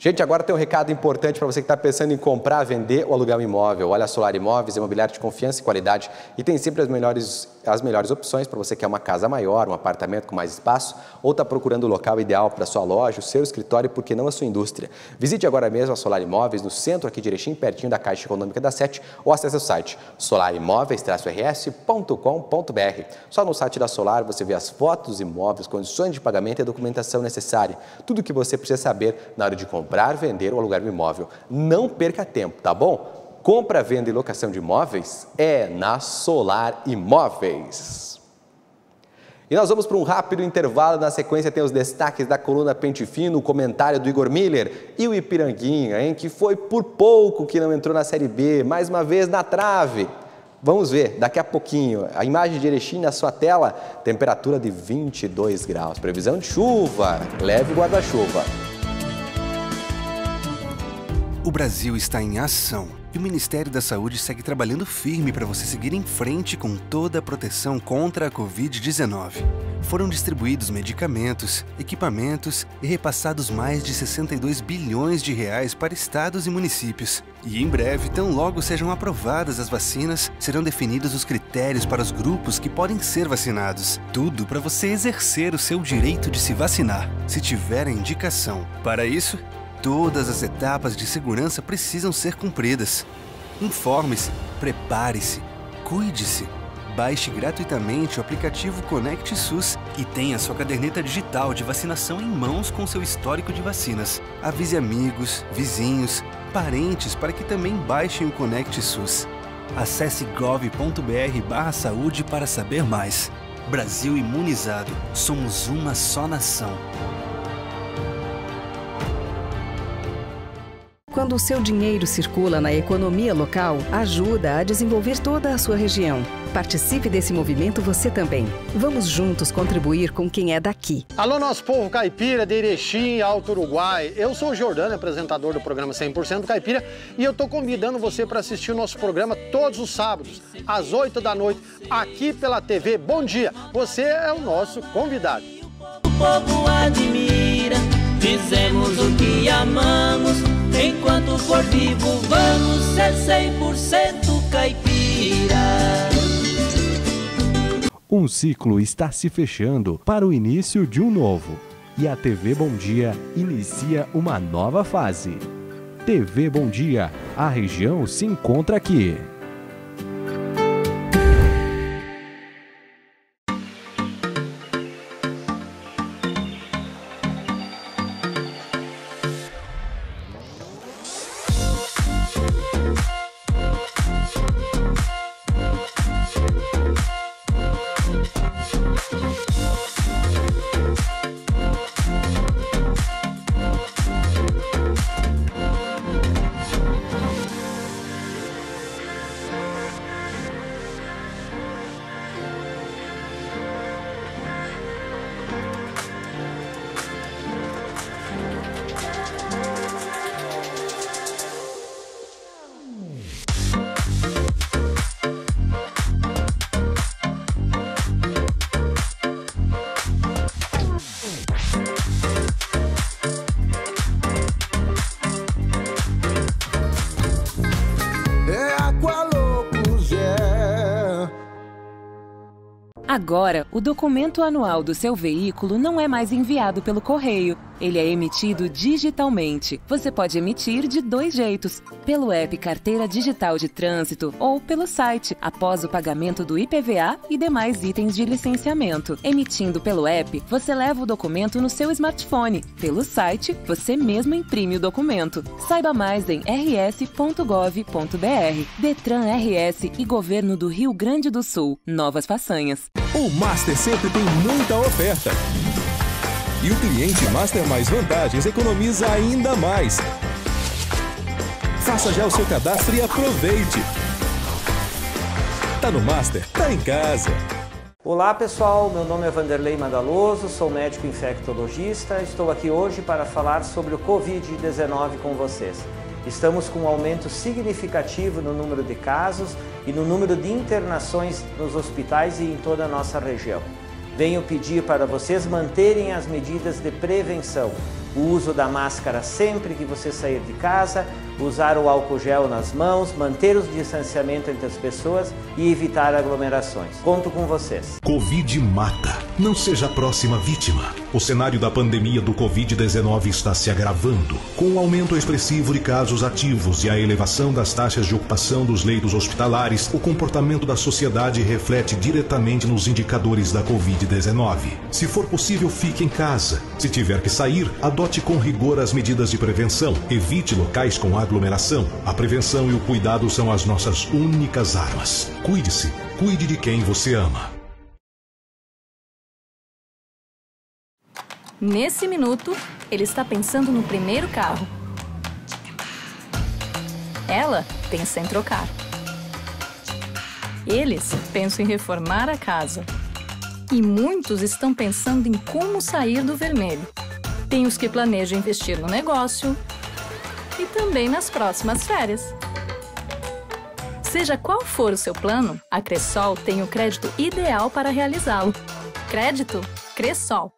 Gente, agora tem um recado importante para você que está pensando em comprar, vender ou alugar um imóvel. Olha, Solar Imóveis é imobiliário de confiança e qualidade e tem sempre as melhores, as melhores opções para você que quer uma casa maior, um apartamento com mais espaço ou está procurando o local ideal para sua loja, o seu escritório e, por que não, a sua indústria. Visite agora mesmo a Solar Imóveis no centro aqui Erechim, pertinho da Caixa Econômica da Sete ou acesse o site solarimóveis-rs.com.br. Só no site da Solar você vê as fotos dos imóveis, condições de pagamento e a documentação necessária. Tudo o que você precisa saber na hora de comprar, vender ou alugar um imóvel. Não perca tempo, tá bom? Compra, venda e locação de imóveis é na Solar Imóveis. E nós vamos para um rápido intervalo. Na sequência tem os destaques da coluna Pente Fino, o comentário do Igor Miller e o Ipiranguinha, hein, que foi por pouco que não entrou na Série B, mais uma vez na trave. Vamos ver daqui a pouquinho. A imagem de Erechim na sua tela, temperatura de 22 graus. Previsão de chuva, leve guarda-chuva. O Brasil está em ação o Ministério da Saúde segue trabalhando firme para você seguir em frente com toda a proteção contra a Covid-19. Foram distribuídos medicamentos, equipamentos e repassados mais de 62 bilhões de reais para estados e municípios. E em breve, tão logo sejam aprovadas as vacinas, serão definidos os critérios para os grupos que podem ser vacinados. Tudo para você exercer o seu direito de se vacinar, se tiver indicação. Para isso, Todas as etapas de segurança precisam ser cumpridas. Informe-se, prepare-se, cuide-se. Baixe gratuitamente o aplicativo Conect SUS e tenha sua caderneta digital de vacinação em mãos com seu histórico de vacinas. Avise amigos, vizinhos, parentes para que também baixem o Conect SUS. Acesse gov.br/saúde para saber mais. Brasil imunizado. Somos uma só nação. Quando o seu dinheiro circula na economia local, ajuda a desenvolver toda a sua região. Participe desse movimento você também. Vamos juntos contribuir com quem é daqui. Alô, nosso povo caipira de Erechim, Alto Uruguai. Eu sou o Jordano, apresentador do programa 100% Caipira, e eu estou convidando você para assistir o nosso programa todos os sábados, às 8 da noite, aqui pela TV Bom Dia. Você é o nosso convidado. O povo admira, fizemos o que amamos Enquanto for vivo, vamos ser 100% caipira. Um ciclo está se fechando para o início de um novo. e a TV Bom Dia inicia uma nova fase. TV Bom Dia, a região se encontra aqui. Agora, o documento anual do seu veículo não é mais enviado pelo correio. Ele é emitido digitalmente. Você pode emitir de dois jeitos: pelo app Carteira Digital de Trânsito ou pelo site, após o pagamento do IPVA e demais itens de licenciamento. Emitindo pelo app, você leva o documento no seu smartphone. Pelo site, você mesmo imprime o documento. Saiba mais em rs.gov.br. Detran RS e Governo do Rio Grande do Sul. Novas façanhas. O Master sempre tem muita oferta. E o cliente Master Mais Vantagens economiza ainda mais. Faça já o seu cadastro e aproveite. Tá no Master, tá em casa. Olá pessoal, meu nome é Vanderlei Madaloso, sou médico infectologista. Estou aqui hoje para falar sobre o Covid-19 com vocês. Estamos com um aumento significativo no número de casos e no número de internações nos hospitais e em toda a nossa região. Venho pedir para vocês manterem as medidas de prevenção. O uso da máscara sempre que você sair de casa, usar o álcool gel nas mãos, manter o distanciamento entre as pessoas e evitar aglomerações. Conto com vocês. Covid mata. Não seja a próxima vítima. O cenário da pandemia do Covid-19 está se agravando, com o um aumento expressivo de casos ativos e a elevação das taxas de ocupação dos leitos hospitalares. O comportamento da sociedade reflete diretamente nos indicadores da Covid-19. Se for possível, fique em casa. Se tiver que sair, adote com rigor as medidas de prevenção. Evite locais com aglomeração. A prevenção e o cuidado são as nossas únicas armas. Cuide-se, cuide de quem você ama. Nesse minuto, ele está pensando no primeiro carro. Ela pensa em trocar. Eles pensam em reformar a casa. E muitos estão pensando em como sair do vermelho. Tem os que planejam investir no negócio e também nas próximas férias. Seja qual for o seu plano, a Cressol tem o crédito ideal para realizá-lo. Crédito Cressol.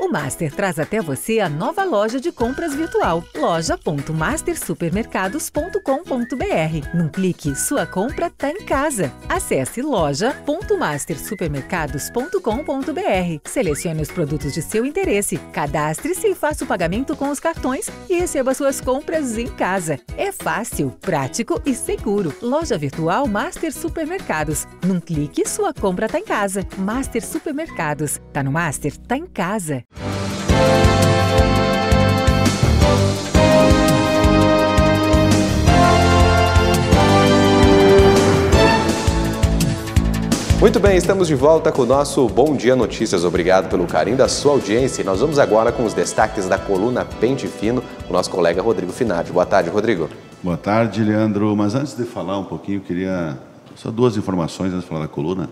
O Master traz até você a nova loja de compras virtual, loja.mastersupermercados.com.br. Num clique, sua compra está em casa. Acesse loja.mastersupermercados.com.br. Selecione os produtos de seu interesse, cadastre-se e faça o pagamento com os cartões e receba suas compras em casa. É fácil, prático e seguro. Loja virtual Master Supermercados. Num clique, sua compra está em casa. Master Supermercados. Tá no Master? Tá em casa. Muito bem, estamos de volta com o nosso Bom Dia Notícias. Obrigado pelo carinho da sua audiência. Nós vamos agora com os destaques da coluna Pente Fino, o nosso colega Rodrigo Finardi. Boa tarde, Rodrigo. Boa tarde, Leandro. Mas antes de falar um pouquinho, eu queria só duas informações antes de falar da coluna.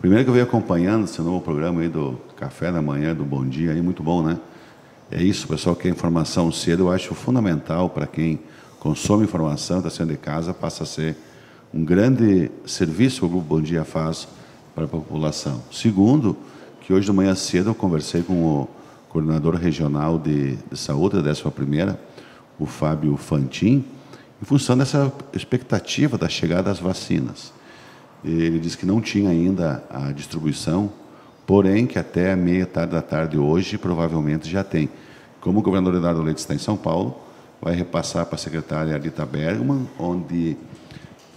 Primeiro que eu venho acompanhando esse novo programa aí do Café da Manhã, do Bom Dia, aí muito bom, né? É isso, pessoal, que a informação cedo eu acho fundamental para quem consome informação, está saindo de casa, passa a ser um grande serviço que o Grupo Bom Dia faz para a população. Segundo, que hoje de manhã cedo eu conversei com o coordenador regional de, de saúde da 11ª, o Fábio Fantin, em função dessa expectativa da chegada das vacinas. Ele disse que não tinha ainda a distribuição porém que até meia tarde da tarde hoje provavelmente já tem. Como o governador Eduardo Leite está em São Paulo, vai repassar para a secretária Alita Bergman, onde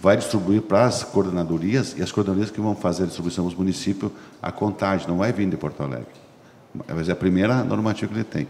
vai distribuir para as coordenadorias e as coordenadorias que vão fazer a distribuição aos municípios a contagem, não vai vir de Porto Alegre. Vai ser a primeira normativa que ele tem.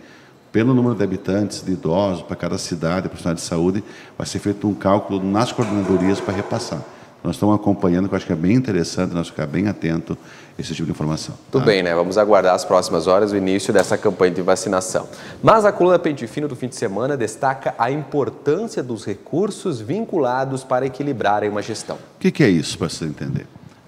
Pelo número de habitantes, de idosos, para cada cidade, profissional de saúde, vai ser feito um cálculo nas coordenadorias para repassar. Nós estamos acompanhando, que eu acho que é bem interessante nós ficar bem atento a esse tipo de informação. Tudo tá? bem, né? Vamos aguardar as próximas horas o início dessa campanha de vacinação. Mas a coluna Pente Fino do fim de semana destaca a importância dos recursos vinculados para equilibrarem uma gestão. O que, que é isso, para você entender?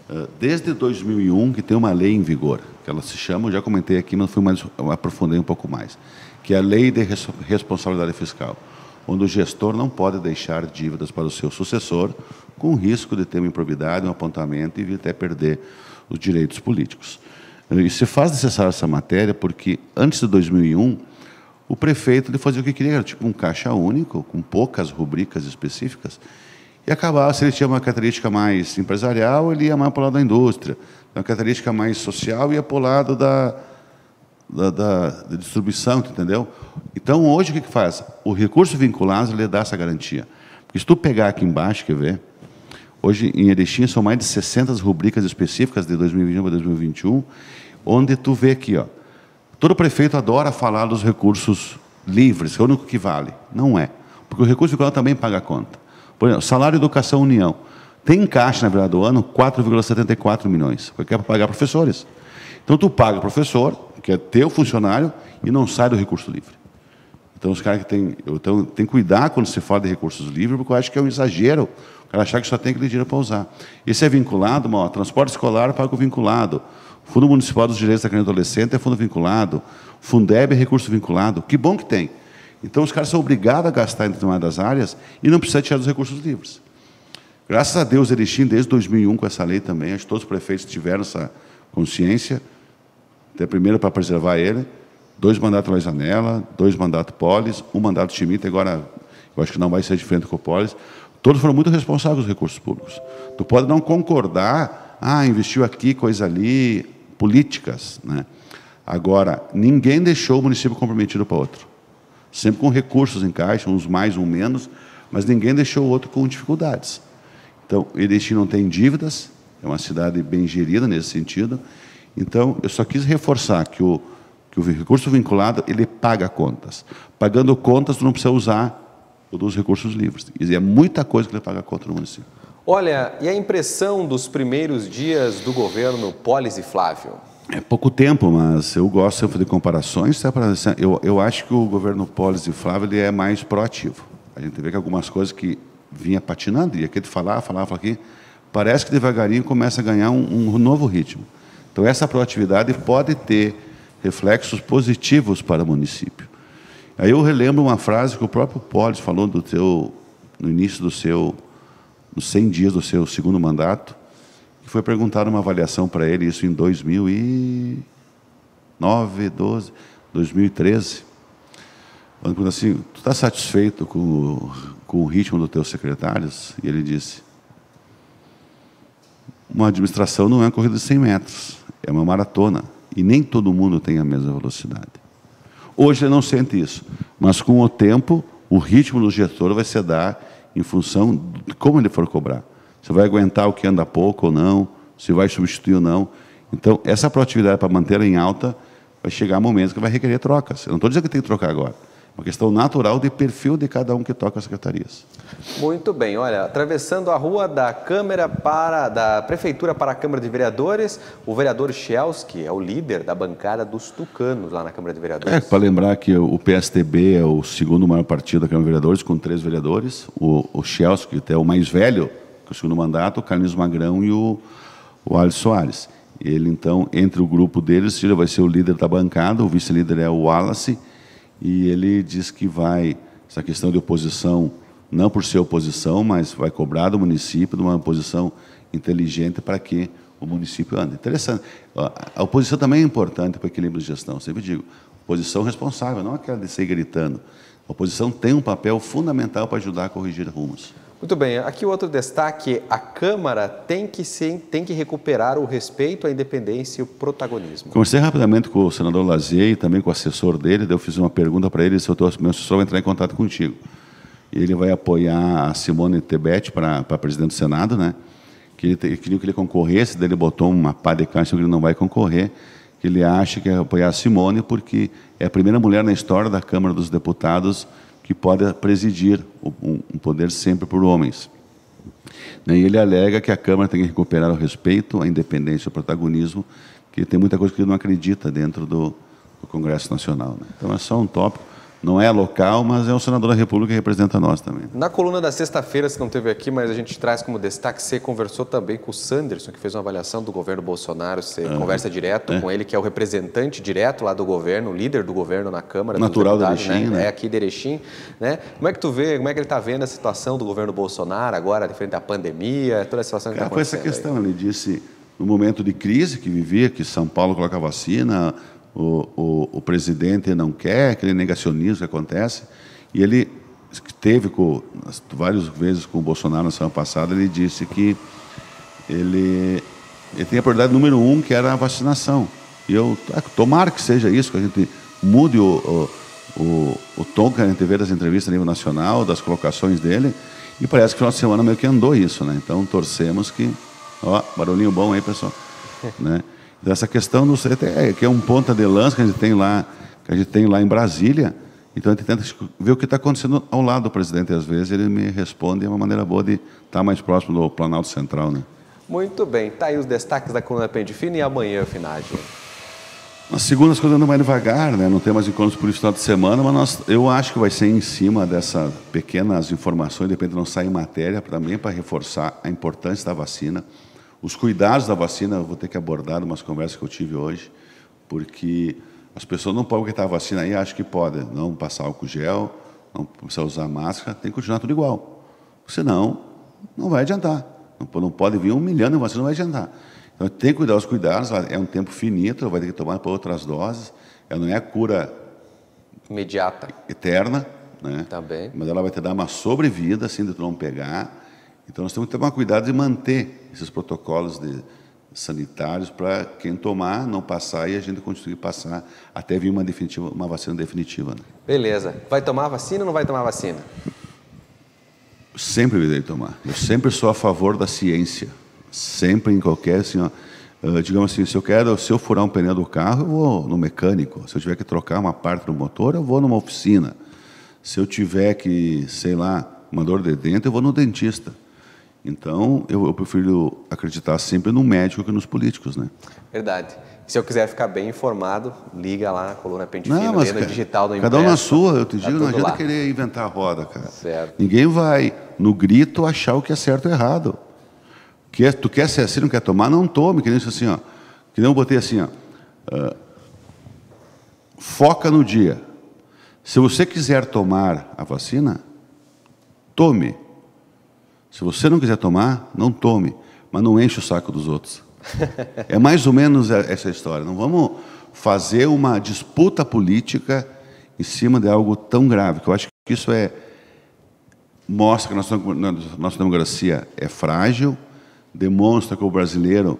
Uh, Desde 2001 que tem uma lei em vigor, que ela se chama, eu já comentei aqui, mas fui mais, aprofundei um pouco mais, que é a Lei de Res- Responsabilidade Fiscal, onde o gestor não pode deixar dívidas para o seu sucessor, com risco de ter uma improbidade, um apontamento e até perder os direitos políticos. E se faz necessária essa matéria porque, antes de 2001, o prefeito ele fazia o que queria, tipo um caixa único, com poucas rubricas específicas, e acabava, se ele tinha uma característica mais empresarial, ele ia mais para o lado da indústria. Uma característica mais social, ia para o lado da, da, da- da distribuição, entendeu? Então, hoje, o que, que faz? O recurso vinculado, ele dá essa garantia. Porque se tu pegar aqui embaixo, quer ver? Hoje, em Erechim, são mais de 60 rubricas específicas de 2021 para 2021, onde tu vê aqui, ó, todo prefeito adora falar dos recursos livres, que é o único que vale. Não é. Porque o recurso vinculado também paga a conta. Por exemplo, salário educação união. Tem em caixa, na verdade, do ano, 4,74 milhões, porque é para pagar professores. Então, tu paga professor, que é teu funcionário, e não sai do recurso livre. Então, os caras que têm. Então, tem que cuidar quando se fala de recursos livres, porque eu acho que é um exagero o cara achar que só tem aquele dinheiro para usar. Esse é vinculado, ó, transporte escolar paga o vinculado. Fundo Municipal dos Direitos da Criança e Adolescente é fundo vinculado. Fundeb é recurso vinculado. Que bom que tem. Então, os caras são obrigados a gastar em determinadas áreas e não precisa tirar dos recursos livres. Graças a Deus, Erechim, desde 2001, com essa lei também, acho que todos os prefeitos tiveram essa consciência, até primeiro para preservar ele, dois mandatos lá janela, dois mandatos Polis, um mandato Schmidt, agora eu acho que não vai ser diferente com o Polis. Todos foram muito responsáveis com os recursos públicos. Tu pode não concordar, ah, investiu aqui, coisa ali, políticas, né? Agora, ninguém deixou o município comprometido para outro. Sempre com recursos em caixa, uns mais, uns menos, mas ninguém deixou o outro com dificuldades. Então, Erechim não tem dívidas, é uma cidade bem gerida nesse sentido. Então, eu só quis reforçar que o, que o recurso vinculado, ele paga contas. Pagando contas, tu não precisa usar o dos recursos livres. E é muita coisa que ele paga conta no município. Olha, e a impressão dos primeiros dias do governo Polis e Flávio? É pouco tempo, mas eu gosto sempre de comparações. tá? Eu, eu acho que o governo Polis e Flávio ele é mais proativo. A gente vê que algumas coisas que vinha patinando, e aquele falar, falar, falar aqui, parece que devagarinho começa a ganhar um, um novo ritmo. Então, essa proatividade pode ter reflexos positivos para o município. Aí eu relembro uma frase que o próprio Polis falou do teu, no início do seu, nos 100 dias do seu segundo mandato, que foi perguntada uma avaliação para ele, isso em 2009, 12, 2013. Falando assim, tu está satisfeito com, o- com o ritmo dos teus secretários? E ele disse, uma administração não é uma corrida de 100 metros, é uma maratona. E nem todo mundo tem a mesma velocidade. Hoje ele não sente isso, mas com o tempo, o ritmo do gestor vai se dar em função de como ele for cobrar. Se vai aguentar o que anda pouco ou não, se vai substituir ou não. Então, essa proatividade para manter em alta, vai chegar momentos que vai requerer trocas. Eu não estou dizendo que tem que trocar agora. É uma questão natural de perfil de cada um que toca as secretarias. Muito bem, olha, atravessando a rua da Câmara para da Prefeitura para a Câmara de Vereadores, o vereador Chelski é o líder da bancada dos tucanos lá na Câmara de É, Vereadores. para lembrar que o PSTB é o segundo maior partido da Câmara de Vereadores, com três vereadores. O, o Chelsea, que é o mais velho, que é o segundo mandato, o Carlinhos Magrão e o, o Alisson Soares. Ele, então, entre o grupo deles, ele vai ser o líder da bancada, o vice-líder é o Wallace, e ele diz que vai, essa questão de oposição, não por ser oposição, mas vai cobrar do município de uma posição inteligente para que o município ande. Interessante. A oposição também é importante para o equilíbrio de gestão. Sempre digo, oposição responsável, não aquela de sair gritando. A oposição tem um papel fundamental para ajudar a corrigir rumos. Muito bem, aqui outro destaque, a Câmara tem que, tem que recuperar o respeito, a independência e o protagonismo. Conversei rapidamente com o senador Lazier e também com o assessor dele, eu fiz uma pergunta para ele se o meu assessor vai entrar em contato contigo. Ele vai apoiar a Simone Tebet para presidente do Senado, né? Que ele queria que ele concorresse, daí ele botou uma pá de caixa que ele não vai concorrer, que ele acha que é apoiar a Simone porque é a primeira mulher na história da Câmara dos Deputados que pode presidir um, poder sempre por homens. E ele alega que a Câmara tem que recuperar o respeito, a independência o protagonismo, que tem muita coisa que ele não acredita dentro do, do Congresso Nacional. Né? Então é só um tópico não é local, mas é um senador da República que representa nós também. Na coluna da sexta-feira, você não teve aqui, mas a gente traz como destaque, você conversou também com o Sanderson, que fez uma avaliação do governo Bolsonaro, você conversa direto é. com ele, que é o representante direto lá do governo, o líder do governo na Câmara. Natural de Erechim, né? né? É aqui de Erechim, né? Como é que tu vê, como é que ele está vendo a situação do governo Bolsonaro agora, frente à pandemia, toda a situação que está acontecendo? Com essa questão, aí? ele disse, no momento de crise que vivia, que São Paulo coloca vacina, o, o, o presidente não quer, aquele negacionismo que acontece. E ele teve com, várias vezes com o Bolsonaro na semana passada, ele disse que ele, ele tem a prioridade número um, que era a vacinação. E eu, ah, tomara que seja isso, que a gente mude o, o, o, o tom que a gente vê das entrevistas a nível nacional, das colocações dele, e parece que no final de semana meio que andou isso, né? Então torcemos que. Ó, barulhinho bom aí, pessoal. né? Dessa questão do é, que é um ponta de lança que a gente tem lá, que a gente tem lá em Brasília. Então a gente tenta ver o que está acontecendo ao lado do presidente. Às vezes ele me responde de uma maneira boa de estar tá mais próximo do Planalto Central, né? Muito bem. Tá aí os destaques da coluna Pente Fino e amanhã, Finagem. Na segunda as coisas andam mais devagar, né? Não tem mais encontros por final de semana, mas nós, eu acho que vai ser em cima dessas pequenas informações, de repente não sair matéria também para reforçar a importância da vacina os cuidados da vacina, eu vou ter que abordar umas conversas que eu tive hoje, porque as pessoas não podem estar a vacina aí, acham que pode não passar álcool gel, não precisa usar máscara, tem que continuar tudo igual. Senão, não vai adiantar. Não, não pode vir um milhão de vacina, não vai adiantar. Então, tem que cuidar dos cuidados, é um tempo finito, vai ter que tomar para outras doses. Ela não é a cura imediata, eterna, né? Também. Mas ela vai te dar uma sobrevida, assim, de tu não pegar então nós temos que tomar cuidado de manter esses protocolos de, sanitários para quem tomar não passar e a gente conseguir passar até vir uma, definitiva, uma vacina definitiva. Né? Beleza. Vai tomar vacina ou não vai tomar vacina? Sempre irei tomar. Eu sempre sou a favor da ciência. Sempre em qualquer assim, ó, uh, digamos assim, se eu quero, se eu furar um pneu do carro, eu vou no mecânico. Se eu tiver que trocar uma parte do motor, eu vou numa oficina. Se eu tiver que, sei lá, uma dor de dente, eu vou no dentista. Então, eu, eu, prefiro acreditar sempre no médico que nos políticos, né? Verdade. Se eu quiser ficar bem informado, liga lá na coluna Pente Fino, no digital do Cada um na sua, eu te tá digo, tá não adianta lá. querer inventar a roda, cara. Certo. Ninguém vai, no grito, achar o que é certo ou errado. Que é, tu quer ser assim, não quer tomar, não tome, que nem isso assim, ó. Que nem eu botei assim, ó. Uh, foca no dia. Se você quiser tomar a vacina, tome. Se você não quiser tomar, não tome, mas não enche o saco dos outros. É mais ou menos essa história. Não vamos fazer uma disputa política em cima de algo tão grave, que eu acho que isso é mostra que a nossa, nossa democracia é frágil, demonstra que o brasileiro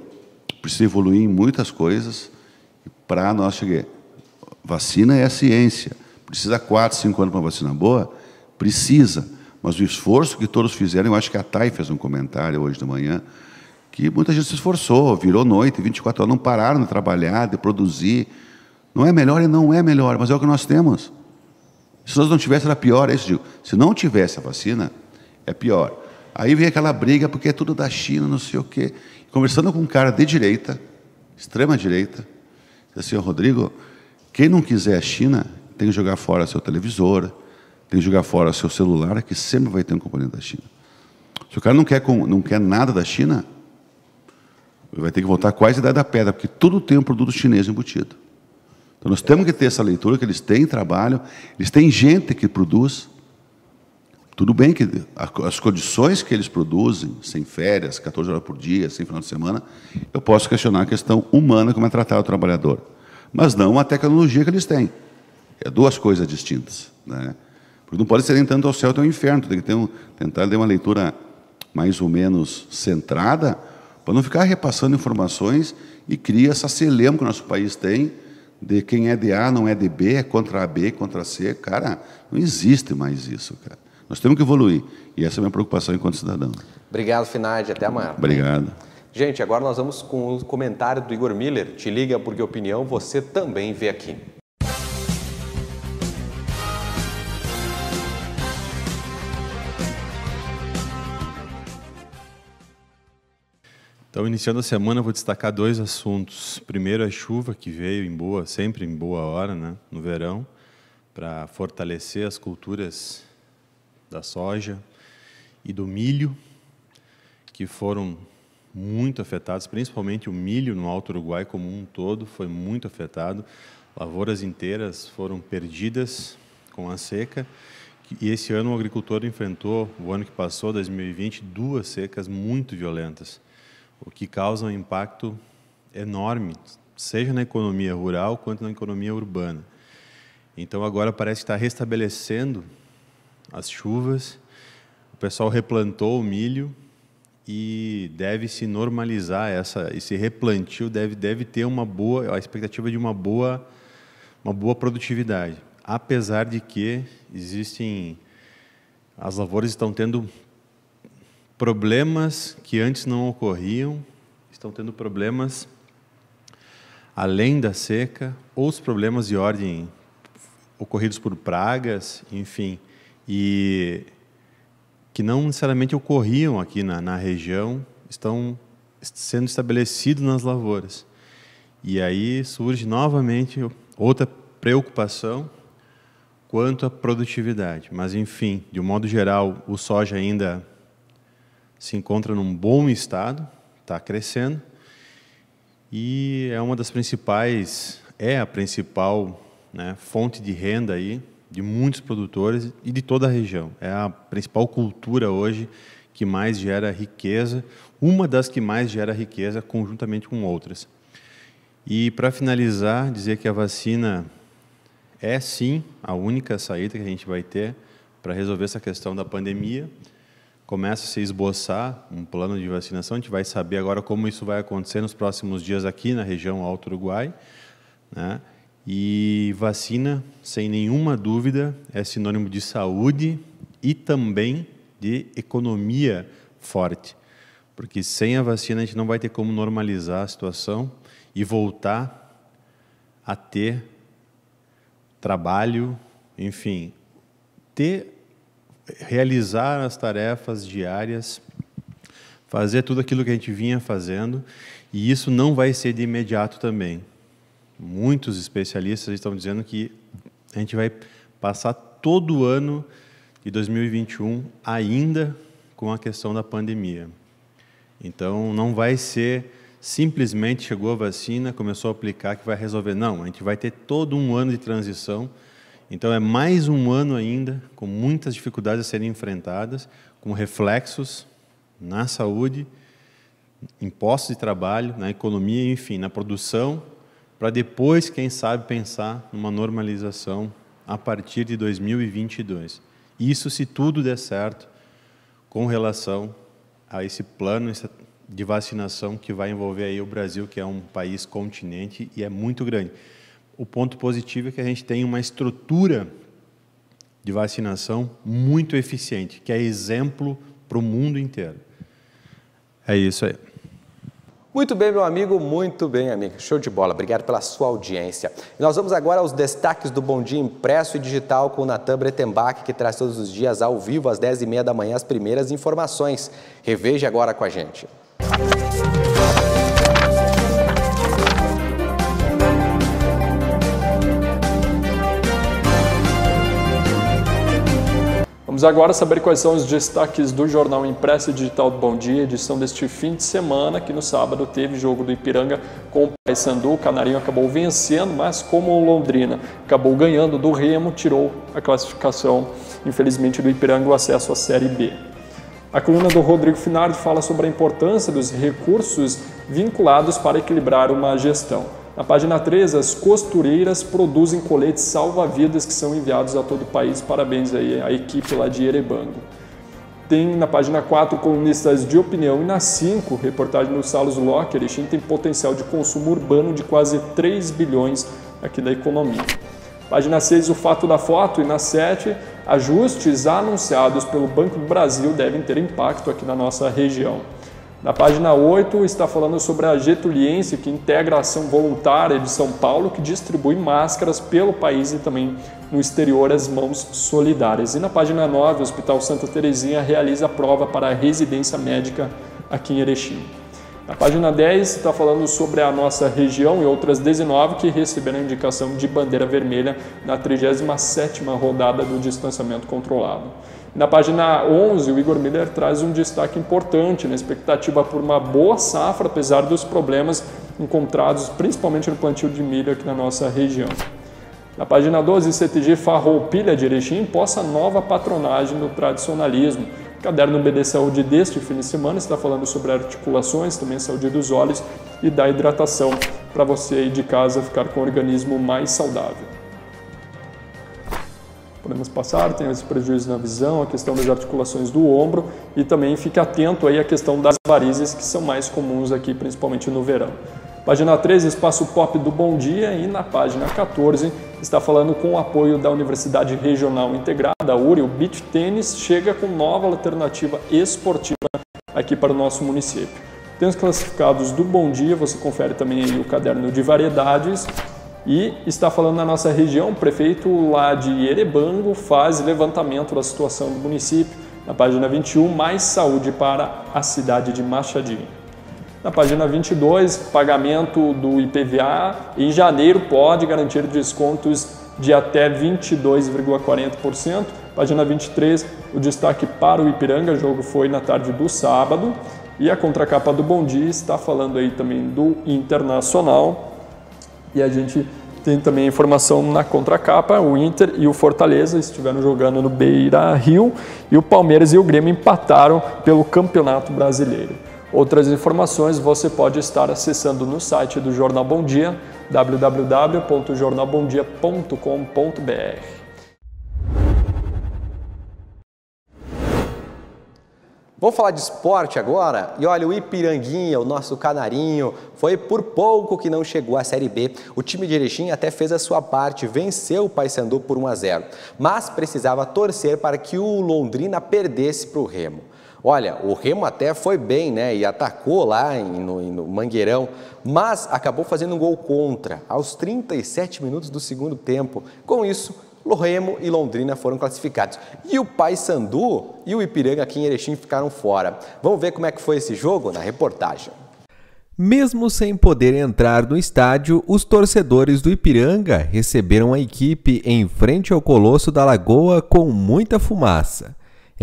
precisa evoluir em muitas coisas para nós chegar. Vacina é a ciência. Precisa quatro, cinco anos para uma vacina boa? Precisa. Mas o esforço que todos fizeram, eu acho que a Thay fez um comentário hoje de manhã, que muita gente se esforçou, virou noite, 24 horas, não pararam de trabalhar, de produzir. Não é melhor e não é melhor, mas é o que nós temos. Se nós não tivéssemos, era pior. É isso, se não tivesse a vacina, é pior. Aí vem aquela briga, porque é tudo da China, não sei o quê. Conversando com um cara de direita, extrema direita, disse assim, Rodrigo, quem não quiser a China, tem que jogar fora seu televisor, tem que jogar fora seu celular, que sempre vai ter um componente da China. Se o cara não quer, não quer nada da China, vai ter que voltar quase a idade da pedra, porque tudo tem um produto chinês embutido. Então nós temos que ter essa leitura, que eles têm trabalho, eles têm gente que produz. Tudo bem que as condições que eles produzem, sem férias, 14 horas por dia, sem final de semana, eu posso questionar a questão humana como é tratar o trabalhador. Mas não a tecnologia que eles têm. É duas coisas distintas. Né? Não pode ser nem tanto ao céu até ao inferno, tem que ter um, tentar ter uma leitura mais ou menos centrada, para não ficar repassando informações e cria essa celema que o nosso país tem de quem é de A não é de B, é contra A, B, contra C. Cara, não existe mais isso, cara. Nós temos que evoluir. E essa é a minha preocupação enquanto cidadão. Obrigado, Finade. Até amanhã. Obrigado. Gente, agora nós vamos com o comentário do Igor Miller. Te liga porque opinião você também vê aqui. Então, iniciando a semana, vou destacar dois assuntos. Primeiro, a chuva que veio em boa, sempre em boa hora, né, no verão, para fortalecer as culturas da soja e do milho, que foram muito afetados, principalmente o milho no Alto Uruguai como um todo foi muito afetado. Lavouras inteiras foram perdidas com a seca. E esse ano o agricultor enfrentou, o ano que passou, 2020, duas secas muito violentas o que causa um impacto enorme, seja na economia rural quanto na economia urbana. Então agora parece que está restabelecendo as chuvas, o pessoal replantou o milho e deve se normalizar essa esse replantio deve deve ter uma boa a expectativa de uma boa uma boa produtividade apesar de que existem as lavouras estão tendo problemas que antes não ocorriam, estão tendo problemas além da seca, ou os problemas de ordem ocorridos por pragas, enfim, e que não necessariamente ocorriam aqui na, na região, estão sendo estabelecidos nas lavouras. E aí surge novamente outra preocupação quanto à produtividade. Mas, enfim, de um modo geral, o soja ainda se encontra num bom estado, está crescendo e é uma das principais, é a principal né, fonte de renda aí de muitos produtores e de toda a região. É a principal cultura hoje que mais gera riqueza, uma das que mais gera riqueza conjuntamente com outras. E para finalizar, dizer que a vacina é sim a única saída que a gente vai ter para resolver essa questão da pandemia começa a se esboçar um plano de vacinação. A gente vai saber agora como isso vai acontecer nos próximos dias aqui na região Alto Uruguai. Né? E vacina, sem nenhuma dúvida, é sinônimo de saúde e também de economia forte. Porque sem a vacina a gente não vai ter como normalizar a situação e voltar a ter trabalho, enfim, ter realizar as tarefas diárias, fazer tudo aquilo que a gente vinha fazendo, e isso não vai ser de imediato também. Muitos especialistas estão dizendo que a gente vai passar todo o ano de 2021 ainda com a questão da pandemia. Então, não vai ser simplesmente chegou a vacina, começou a aplicar que vai resolver. Não, a gente vai ter todo um ano de transição então é mais um ano ainda com muitas dificuldades a serem enfrentadas, com reflexos na saúde, em postos de trabalho, na economia, enfim, na produção, para depois, quem sabe, pensar numa normalização a partir de 2022. Isso se tudo der certo com relação a esse plano de vacinação que vai envolver aí o Brasil, que é um país continente e é muito grande o ponto positivo é que a gente tem uma estrutura de vacinação muito eficiente, que é exemplo para o mundo inteiro. É isso aí. Muito bem, meu amigo, muito bem, amiga. Show de bola. Obrigado pela sua audiência. Nós vamos agora aos destaques do Bom Dia Impresso e Digital com o Natan Bretenbach, que traz todos os dias ao vivo, às 10h30 da manhã, as primeiras informações. Reveja agora com a gente. Vamos agora saber quais são os destaques do Jornal Impresso e Digital do Bom Dia, edição deste fim de semana, que no sábado teve jogo do Ipiranga com o Paysandu. O Canarinho acabou vencendo, mas como o Londrina acabou ganhando do Remo, tirou a classificação, infelizmente, do Ipiranga o acesso à Série B. A coluna do Rodrigo Finardi fala sobre a importância dos recursos vinculados para equilibrar uma gestão. Na página 3, as costureiras produzem coletes salva-vidas que são enviados a todo o país. Parabéns aí à equipe lá de Erebango. Tem na página 4 colunistas de opinião e na 5, reportagem do Salos Locker, Erechim tem potencial de consumo urbano de quase 3 bilhões aqui da economia. Página 6, o fato da foto e na 7, ajustes anunciados pelo Banco do Brasil devem ter impacto aqui na nossa região. Na página 8 está falando sobre a Getuliense, que integra a ação voluntária de São Paulo, que distribui máscaras pelo país e também no exterior as mãos solidárias. E na página 9, o Hospital Santa Terezinha realiza a prova para a residência médica aqui em Erechim. Na página 10 está falando sobre a nossa região e outras 19 que receberam indicação de bandeira vermelha na 37ª rodada do distanciamento controlado. Na página 11, o Igor Miller traz um destaque importante na expectativa por uma boa safra, apesar dos problemas encontrados principalmente no plantio de milho aqui na nossa região. Na página 12, CTG Farroupilha de Erechim possa nova patronagem do tradicionalismo. O caderno BD Saúde deste fim de semana está falando sobre articulações, também saúde dos olhos e da hidratação, para você aí de casa ficar com o organismo mais saudável podemos passar, tem esse prejuízo na visão, a questão das articulações do ombro e também fique atento aí à questão das varizes que são mais comuns aqui, principalmente no verão. Página 13, Espaço Pop do Bom Dia e na página 14 está falando com o apoio da Universidade Regional Integrada, a URI, o Beach Tênis chega com nova alternativa esportiva aqui para o nosso município. Tem os classificados do Bom Dia, você confere também o caderno de variedades e está falando na nossa região, o prefeito lá de Erebango faz levantamento da situação do município. Na página 21, mais saúde para a cidade de Machadinho. Na página 22, pagamento do IPVA em janeiro pode garantir descontos de até 22,40%. Página 23, o destaque para o Ipiranga, jogo foi na tarde do sábado. E a contracapa do Bom Dia está falando aí também do Internacional e a gente tem também informação na contracapa, o Inter e o Fortaleza estiveram jogando no Beira Rio e o Palmeiras e o Grêmio empataram pelo Campeonato Brasileiro. Outras informações você pode estar acessando no site do Jornal Bom Dia, www.jornalbomdia.com.br. Vamos falar de esporte agora? E olha, o Ipiranguinha, o nosso canarinho, foi por pouco que não chegou à Série B. O time de Erechim até fez a sua parte, venceu o Paysandu por 1 a 0, mas precisava torcer para que o Londrina perdesse para o Remo. Olha, o Remo até foi bem, né? E atacou lá no, no, Mangueirão, mas acabou fazendo um gol contra aos 37 minutos do segundo tempo. Com isso, Remo e Londrina foram classificados. E o Paysandu e o Ipiranga aqui em Erechim ficaram fora. Vamos ver como é que foi esse jogo na reportagem. Mesmo sem poder entrar no estádio, os torcedores do Ipiranga receberam a equipe em frente ao Colosso da Lagoa com muita fumaça.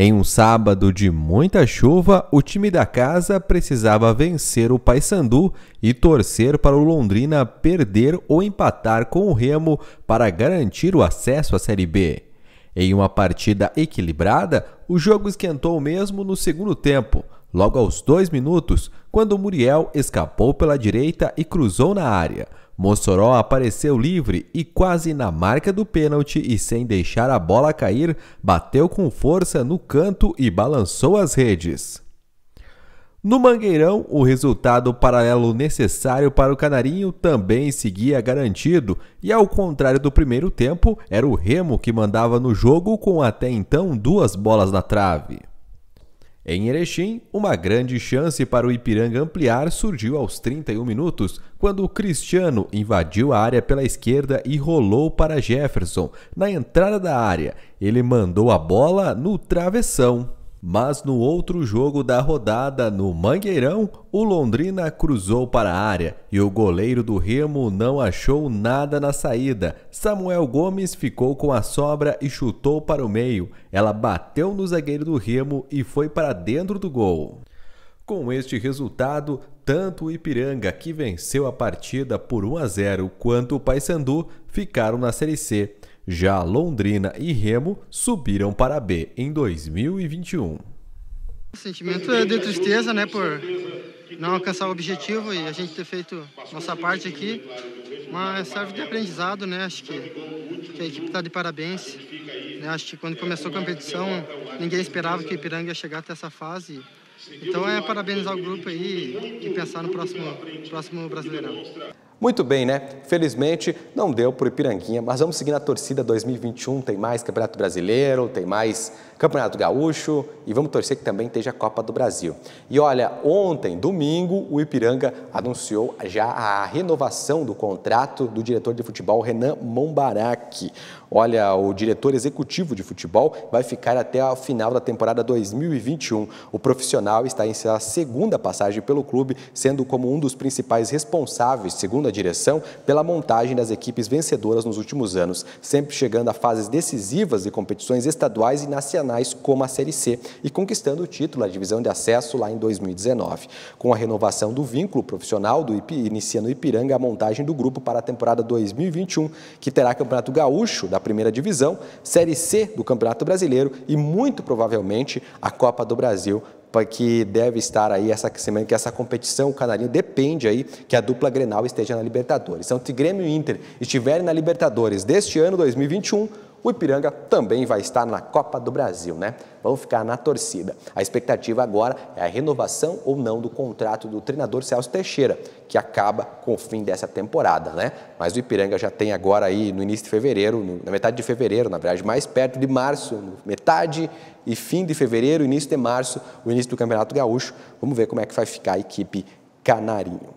Em um sábado de muita chuva, o time da casa precisava vencer o Paysandu e torcer para o Londrina perder ou empatar com o Remo para garantir o acesso à Série B. Em uma partida equilibrada, o jogo esquentou mesmo no segundo tempo, logo aos dois minutos, quando Muriel escapou pela direita e cruzou na área. Mossoró apareceu livre e quase na marca do pênalti e sem deixar a bola cair, bateu com força no canto e balançou as redes. No Mangueirão, o resultado paralelo necessário para o Canarinho também seguia garantido, e ao contrário do primeiro tempo, era o Remo que mandava no jogo com até então duas bolas na trave. Em Erechim, uma grande chance para o Ipiranga ampliar surgiu aos 31 minutos, quando o Cristiano invadiu a área pela esquerda e rolou para Jefferson. Na entrada da área, ele mandou a bola no travessão. Mas no outro jogo da rodada, no Mangueirão, o Londrina cruzou para a área e o goleiro do Remo não achou nada na saída. Samuel Gomes ficou com a sobra e chutou para o meio. Ela bateu no zagueiro do Remo e foi para dentro do gol. Com este resultado, tanto o Ipiranga, que venceu a partida por 1 a 0, quanto o Paysandu ficaram na Série C. Já Londrina e Remo subiram para B em 2021. O sentimento é de tristeza, né, por não alcançar o objetivo e a gente ter feito nossa parte aqui. Mas serve de aprendizado, né? Acho que, que a equipe está de parabéns. Né? Acho que quando começou a competição, ninguém esperava que o Ipiranga ia chegar até essa fase. Então é parabenizar o grupo aí e pensar no próximo, próximo Brasileirão. Muito bem, né? Felizmente não deu por Ipiranguinha, mas vamos seguir na torcida 2021. Tem mais Campeonato Brasileiro, tem mais Campeonato Gaúcho e vamos torcer que também esteja a Copa do Brasil. E olha, ontem, domingo, o Ipiranga anunciou já a renovação do contrato do diretor de futebol Renan Mombarak. Olha, o diretor executivo de futebol vai ficar até a final da temporada 2021. O profissional está em sua segunda passagem pelo clube, sendo como um dos principais responsáveis, segundo a direção, pela montagem das equipes vencedoras nos últimos anos, sempre chegando a fases decisivas de competições estaduais e nacionais como a Série C e conquistando o título, a divisão de acesso lá em 2019. Com a renovação do vínculo profissional do IP, inicia no Ipiranga a montagem do grupo para a temporada 2021, que terá Campeonato Gaúcho da primeira divisão, Série C do Campeonato Brasileiro e muito provavelmente a Copa do Brasil que deve estar aí essa semana, que essa competição, o Canarinho depende aí que a dupla Grenal esteja na Libertadores. Então, se Grêmio e Inter estiverem na Libertadores deste ano, 2021, o Ipiranga também vai estar na Copa do Brasil, né? Vamos ficar na torcida. A expectativa agora é a renovação ou não do contrato do treinador Celso Teixeira, que acaba com o fim dessa temporada, né? Mas o Ipiranga já tem agora aí no início de fevereiro, na metade de fevereiro, na verdade, mais perto de março, metade e fim de fevereiro, início de março, o início do Campeonato Gaúcho. Vamos ver como é que vai ficar a equipe Canarinho.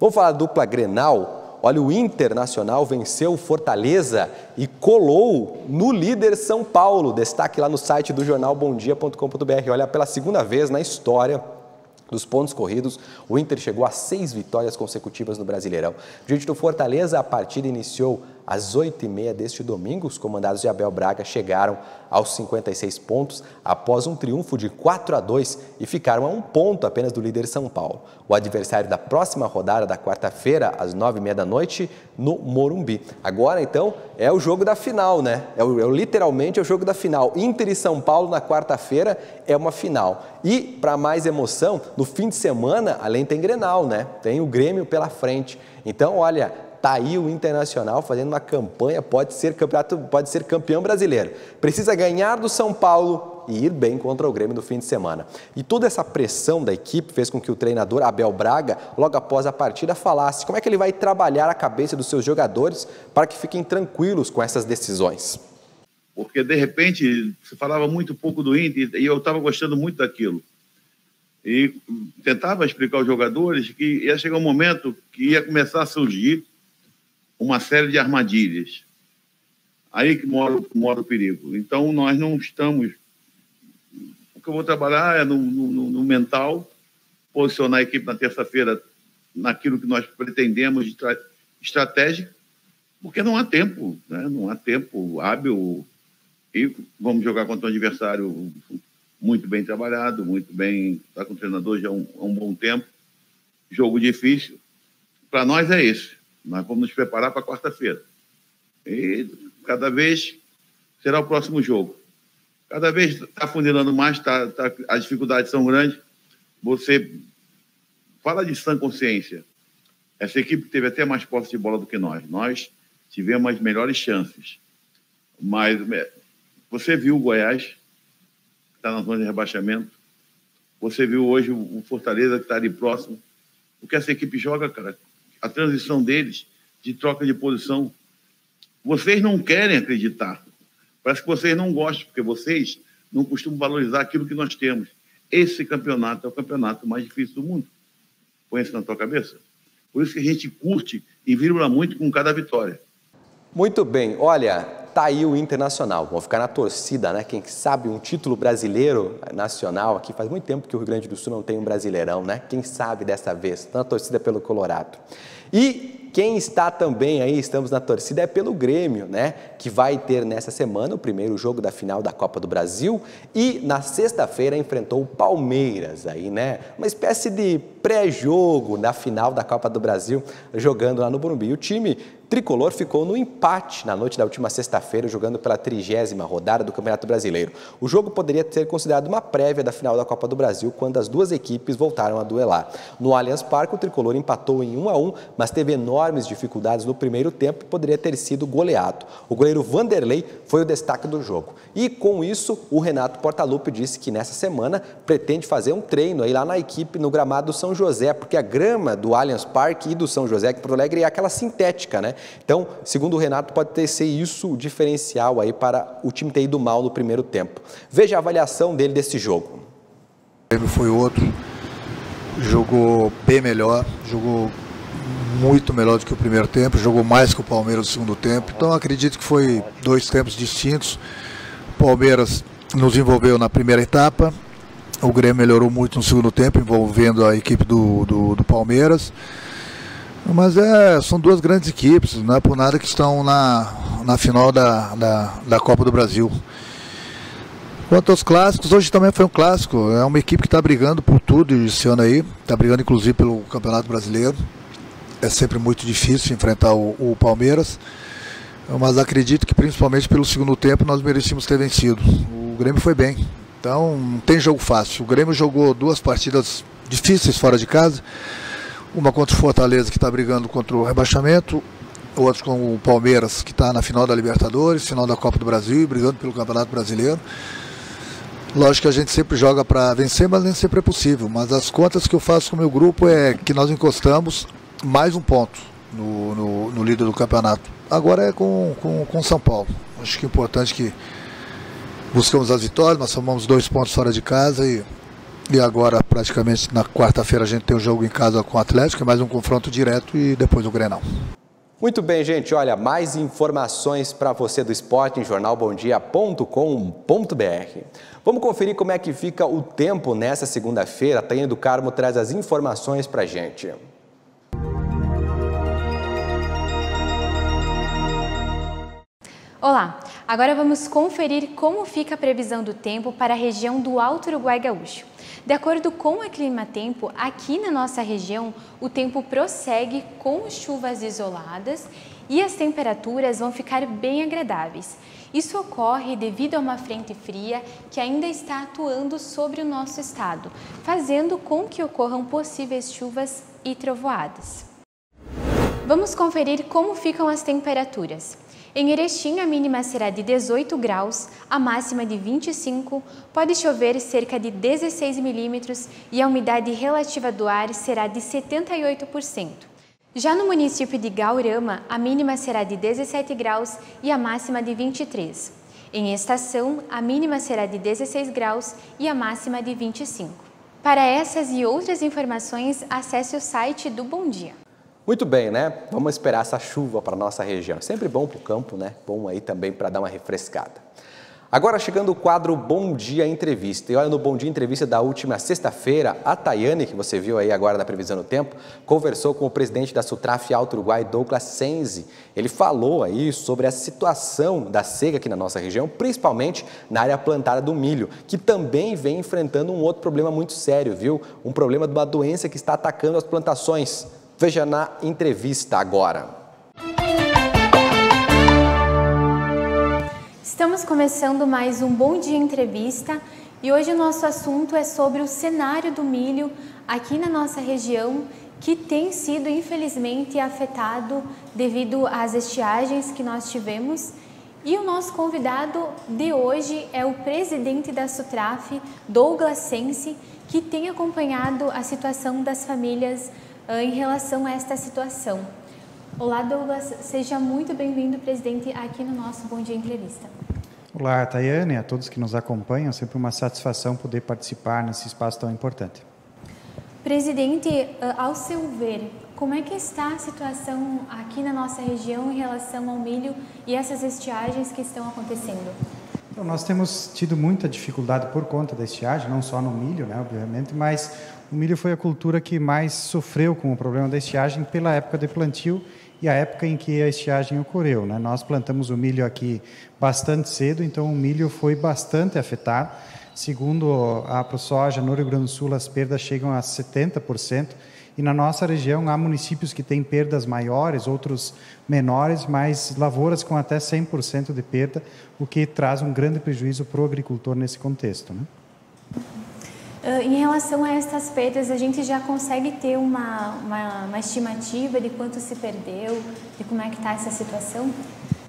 Vamos falar da dupla Grenal. Olha, o Internacional venceu o Fortaleza e colou no líder São Paulo. Destaque lá no site do jornal bomdia.com.br. Olha, pela segunda vez na história dos pontos corridos, o Inter chegou a seis vitórias consecutivas no Brasileirão. Diante do Fortaleza, a partida iniciou às 8h30 deste domingo. Os comandados de Abel Braga chegaram aos 56 pontos após um triunfo de 4 a 2 e ficaram a um ponto apenas do líder São Paulo. O adversário da próxima rodada da quarta-feira, às 9h30 da noite, no Morumbi. Agora, então, é o jogo da final, né? É, é literalmente é o jogo da final. Inter e São Paulo na quarta-feira é uma final. E, para mais emoção, no fim de semana, além tem Grenal, né? Tem o Grêmio pela frente. Então, olha, Está aí o Internacional fazendo uma campanha, pode ser campeonato, pode ser campeão brasileiro. Precisa ganhar do São Paulo e ir bem contra o Grêmio no fim de semana. E toda essa pressão da equipe fez com que o treinador Abel Braga, logo após a partida, falasse como é que ele vai trabalhar a cabeça dos seus jogadores para que fiquem tranquilos com essas decisões. Porque, de repente, se falava muito pouco do Inter e eu estava gostando muito daquilo e tentava explicar aos jogadores que ia chegar um momento que ia começar a surgir uma série de armadilhas. Aí que mora, mora o perigo. Então, nós não estamos. O que eu vou trabalhar é no, no, no mental, posicionar a equipe na terça-feira naquilo que nós pretendemos de estratégia, porque não há tempo, né? não há tempo hábil. E vamos jogar contra um adversário muito bem trabalhado, muito bem, está com o treinador já há um, há um bom tempo. Jogo difícil. Para nós é esse. Nós vamos nos preparar para quarta-feira. E cada vez será o próximo jogo. Cada vez está funilando mais, tá, tá, as dificuldades são grandes. Você fala de sã consciência. Essa equipe teve até mais posse de bola do que nós. Nós tivemos as melhores chances. Mas é, você viu o Goiás, que está na zona de rebaixamento. Você viu hoje o Fortaleza, que está ali próximo. O que essa equipe joga, cara, a transição deles de troca de posição. Vocês não querem acreditar. Parece que vocês não gostam, porque vocês não costumam valorizar aquilo que nós temos. Esse campeonato é o campeonato mais difícil do mundo. Põe isso na tua cabeça. Por isso que a gente curte e vibra muito com cada vitória. Muito bem. Olha, tá aí o Internacional. Vão ficar na torcida, né? Quem sabe um título brasileiro nacional aqui. Faz muito tempo que o Rio Grande do Sul não tem um brasileirão, né? Quem sabe dessa vez? Na torcida pelo Colorado. E quem está também aí, estamos na torcida, é pelo Grêmio, né? Que vai ter nessa semana o primeiro jogo da final da Copa do Brasil e na sexta-feira enfrentou o Palmeiras aí, né? Uma espécie de pré-jogo na final da Copa do Brasil, jogando lá no Burumbi. O time tricolor ficou no empate na noite da última sexta-feira, jogando pela trigésima rodada do Campeonato Brasileiro. O jogo poderia ser considerado uma prévia da final da Copa do Brasil, quando as duas equipes voltaram a duelar. No Allianz Parque, o tricolor empatou em 1 a 1, mas teve enormes dificuldades no primeiro tempo e poderia ter sido goleado. O goleiro Vanderlei foi o destaque do jogo. E com isso, o Renato Portaluppi disse que nessa semana pretende fazer um treino aí lá na equipe no gramado do São José, porque a grama do Allianz Parque e do São José aqui em Porto Alegre é aquela sintética, né? Então, segundo o Renato, pode ter ser isso o diferencial aí para o time ter ido mal no primeiro tempo. Veja a avaliação dele desse jogo. Foi outro, jogou bem melhor, jogou muito melhor do que o primeiro tempo, jogou mais que o Palmeiras no segundo tempo. Então acredito que foi dois tempos distintos. O Palmeiras nos envolveu na primeira etapa, o Grêmio melhorou muito no segundo tempo, envolvendo a equipe do, do, do Palmeiras. Mas é, são duas grandes equipes, não é por nada que estão na, na final da, da, da Copa do Brasil. Quanto aos clássicos, hoje também foi um clássico. É uma equipe que está brigando por tudo esse ano aí. Está brigando inclusive pelo Campeonato Brasileiro. É sempre muito difícil enfrentar o, o, Palmeiras. Mas acredito que principalmente pelo segundo tempo nós merecíamos ter vencido. O Grêmio foi bem. Então não tem jogo fácil. O Grêmio jogou duas partidas difíceis fora de casa. Uma contra o Fortaleza que está brigando contra o rebaixamento. Outros com o Palmeiras que está na final da Libertadores, final da Copa do Brasil brigando pelo Campeonato Brasileiro. Lógico que a gente sempre joga para vencer, mas nem sempre é possível. Mas as contas que eu faço com o meu grupo é que nós encostamos mais um ponto no, no, no líder do campeonato. Agora é com, com, com São Paulo. Acho que é importante que buscamos as vitórias, nós somamos dois pontos fora de casa e, e agora praticamente na quarta-feira a gente tem o um jogo em casa com o Atlético, é mais um confronto direto e depois o Grenal. Muito bem, gente. Olha, mais informações para você do esporte em jornalbomdia.com.br. Vamos conferir como é que fica o tempo nessa segunda-feira. A Tainha do Carmo traz as informações para a gente. Olá, agora vamos conferir como fica a previsão do tempo para a região do Alto Uruguai Gaúcho. De acordo com a Clima Tempo, aqui na nossa região, o tempo prossegue com chuvas isoladas e as temperaturas vão ficar bem agradáveis. Isso ocorre devido a uma frente fria que ainda está atuando sobre o nosso estado, fazendo com que ocorram possíveis chuvas e trovoadas. Vamos conferir como ficam as temperaturas. Em Erechim, a mínima será de 18 graus, a máxima de 25, pode chover cerca de 16 milímetros e a umidade relativa do ar será de 78%. Já no município de Gaurama, a mínima será de 17 graus e a máxima de 23. Em Estação, a mínima será de 16 graus e a máxima de 25. Para essas e outras informações, acesse o site do Bom Dia. Muito bem, né? Vamos esperar essa chuva para a nossa região. Sempre bom para o campo, né? Bom aí também para dar uma refrescada. Agora chegando o quadro Bom Dia Entrevista. E olha, no Bom Dia Entrevista da última sexta-feira, a Tayane, que você viu aí agora na previsão do tempo, conversou com o presidente da Sutraf Alto Uruguai, Douglas Senzi. Ele falou aí sobre a situação da seca aqui na nossa região, principalmente na área plantada do milho, que também vem enfrentando um outro problema muito sério, viu? Um problema de uma doença que está atacando as plantações. Veja na entrevista agora. Estamos começando mais um Bom Dia Entrevista e hoje o nosso assunto é sobre o cenário do milho aqui na nossa região que tem sido infelizmente afetado devido às estiagens que nós tivemos. E o nosso convidado de hoje é o presidente da Sutraf, Douglas Sense, que tem acompanhado a situação das famílias em relação a esta situação. Olá, Douglas, seja muito bem-vindo, presidente, aqui no nosso Bom Dia Entrevista. Olá, Tayane, a todos que nos acompanham, sempre uma satisfação poder participar nesse espaço tão importante. Presidente, ao seu ver, como é que está a situação aqui na nossa região em relação ao milho e essas estiagens que estão acontecendo? Então, nós temos tido muita dificuldade por conta da estiagem, não só no milho, né, obviamente, mas o milho foi a cultura que mais sofreu com o problema da estiagem pela época de plantio e a época em que a estiagem ocorreu. Né? Nós plantamos o milho aqui bastante cedo, então o milho foi bastante afetado. Segundo a ProSoja, no Rio Grande do Sul, as perdas chegam a 70%. E na nossa região há municípios que têm perdas maiores, outros menores, mas lavouras com até 100% de perda, o que traz um grande prejuízo para o agricultor nesse contexto. Né? Uh, em relação a estas perdas, a gente já consegue ter uma, uma, uma estimativa de quanto se perdeu, de como é que está essa situação?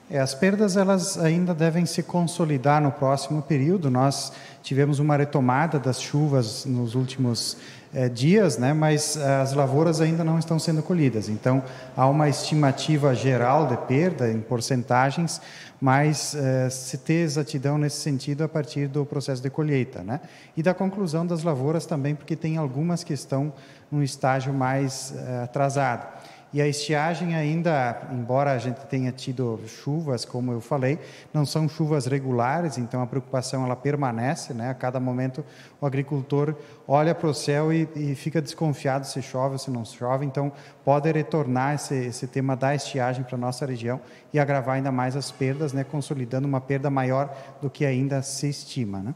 É, as perdas elas ainda devem se consolidar no próximo período. Nós tivemos uma retomada das chuvas nos últimos é, dias, né, mas eh, as lavouras ainda não estão sendo colhidas. Então, há uma estimativa geral de perda em porcentagens, mas é, se ter exatidão nesse sentido a partir do processo de colheita. Né? E da conclusão das lavouras também, porque tem algumas que estão num estágio mais é, atrasado. E a estiagem ainda, embora a gente tenha tido chuvas, como eu falei, não são chuvas regulares, então a preocupação ela permanece, né? A cada momento o agricultor olha para o céu e, e, fica desconfiado se chove ou se não chove, então pode retornar esse, esse tema da estiagem para nossa região e agravar ainda mais as perdas, né? Consolidando uma perda maior do que ainda se estima, né?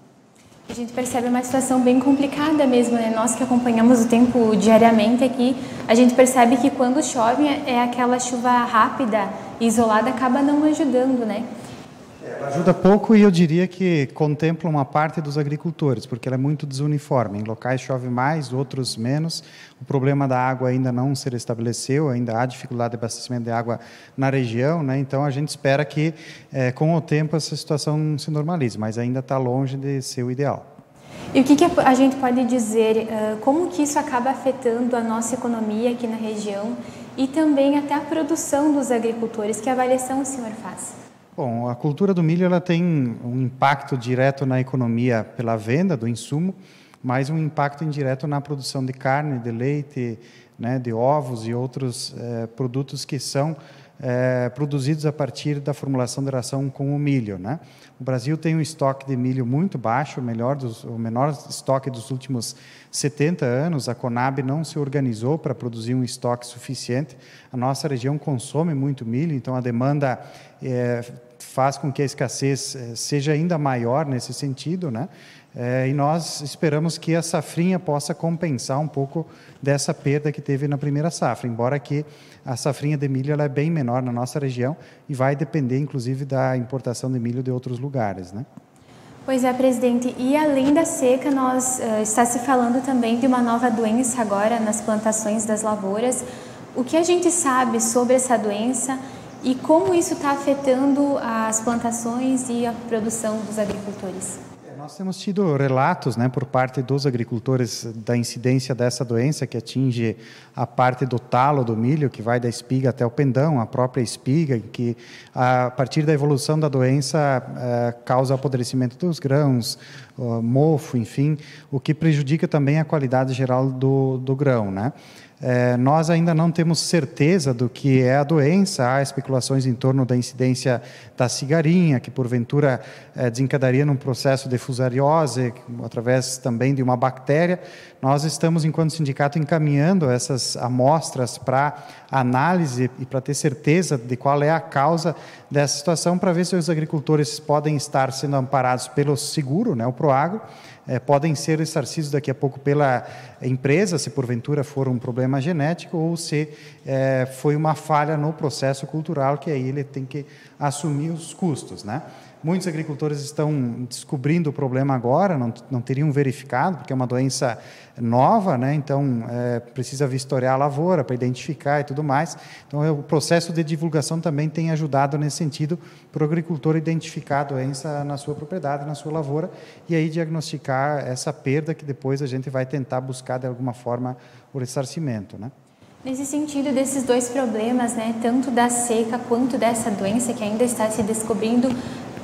A gente percebe uma situação bem complicada mesmo, né? Nós que acompanhamos o tempo diariamente aqui, a gente percebe que quando chove é aquela chuva rápida isolada acaba não ajudando, né? Ajuda pouco e eu diria que contempla uma parte dos agricultores, porque ela é muito desuniforme. Em locais chove mais, outros menos. O problema da água ainda não se estabeleceu, ainda há dificuldade de abastecimento de água na região, né? então a gente espera que é, com o tempo essa situação se normalize, mas ainda está longe de ser o ideal. E o que, que a gente pode dizer, como que isso acaba afetando a nossa economia aqui na região e também até a produção dos agricultores? Que avaliação o senhor faz? Bom, a cultura do milho ela tem um impacto direto na economia pela venda do insumo, mas um impacto indireto na produção de carne, de leite, né, de ovos e outros eh, produtos que são eh, produzidos a partir da formulação de ração com o milho. Né? O Brasil tem um estoque de milho muito baixo, melhor dos, o menor estoque dos últimos 70 anos. A Conab não se organizou para produzir um estoque suficiente. A nossa região consome muito milho, então a demanda é, faz com que a escassez eh, seja ainda maior nesse sentido, né? É, e nós esperamos que a safrinha possa compensar um pouco dessa perda que teve na primeira safra, embora que a safrinha de milho ela é bem menor na nossa região e vai depender, inclusive, da importação de milho de outros lugares, né? Pois é, presidente. E além da seca, nós uh, está se falando também de uma nova doença agora nas plantações das lavouras. O que a gente sabe sobre essa doença? E como isso está afetando as plantações e a produção dos agricultores? É, nós temos tido relatos né, por parte dos agricultores da incidência dessa doença que atinge a parte do talo do milho, que vai da espiga até o pendão, a própria espiga, que a partir da evolução da doença é, causa apodrecimento dos grãos, mofo, enfim, o que prejudica também a qualidade geral do, do grão. Né? É, nós ainda não temos certeza do que é a doença, há especulações em torno da incidência da cigarinha, que porventura é, desencadearia num processo de fusariose, através também de uma bactéria. Nós estamos, enquanto sindicato, encaminhando essas amostras para análise e para ter certeza de qual é a causa dessa situação, para ver se os agricultores podem estar sendo amparados pelo seguro, né, o Proagro, é, podem ser ressarcidos daqui a pouco pela empresa, se porventura for um problema genético, ou se é, foi uma falha no processo cultural, que aí ele tem que assumir os custos. Né? Muitos agricultores estão descobrindo o problema agora, não, não teriam verificado, porque é uma doença nova, né? então é, precisa vistoriar a lavoura para identificar e tudo mais. Então, é, o processo de divulgação também tem ajudado nesse sentido para o agricultor identificar a doença na sua propriedade, na sua lavoura, e aí diagnosticar essa perda que depois a gente vai tentar buscar de alguma forma o ressarcimento. Né? Nesse sentido desses dois problemas, né, tanto da seca quanto dessa doença que ainda está se descobrindo,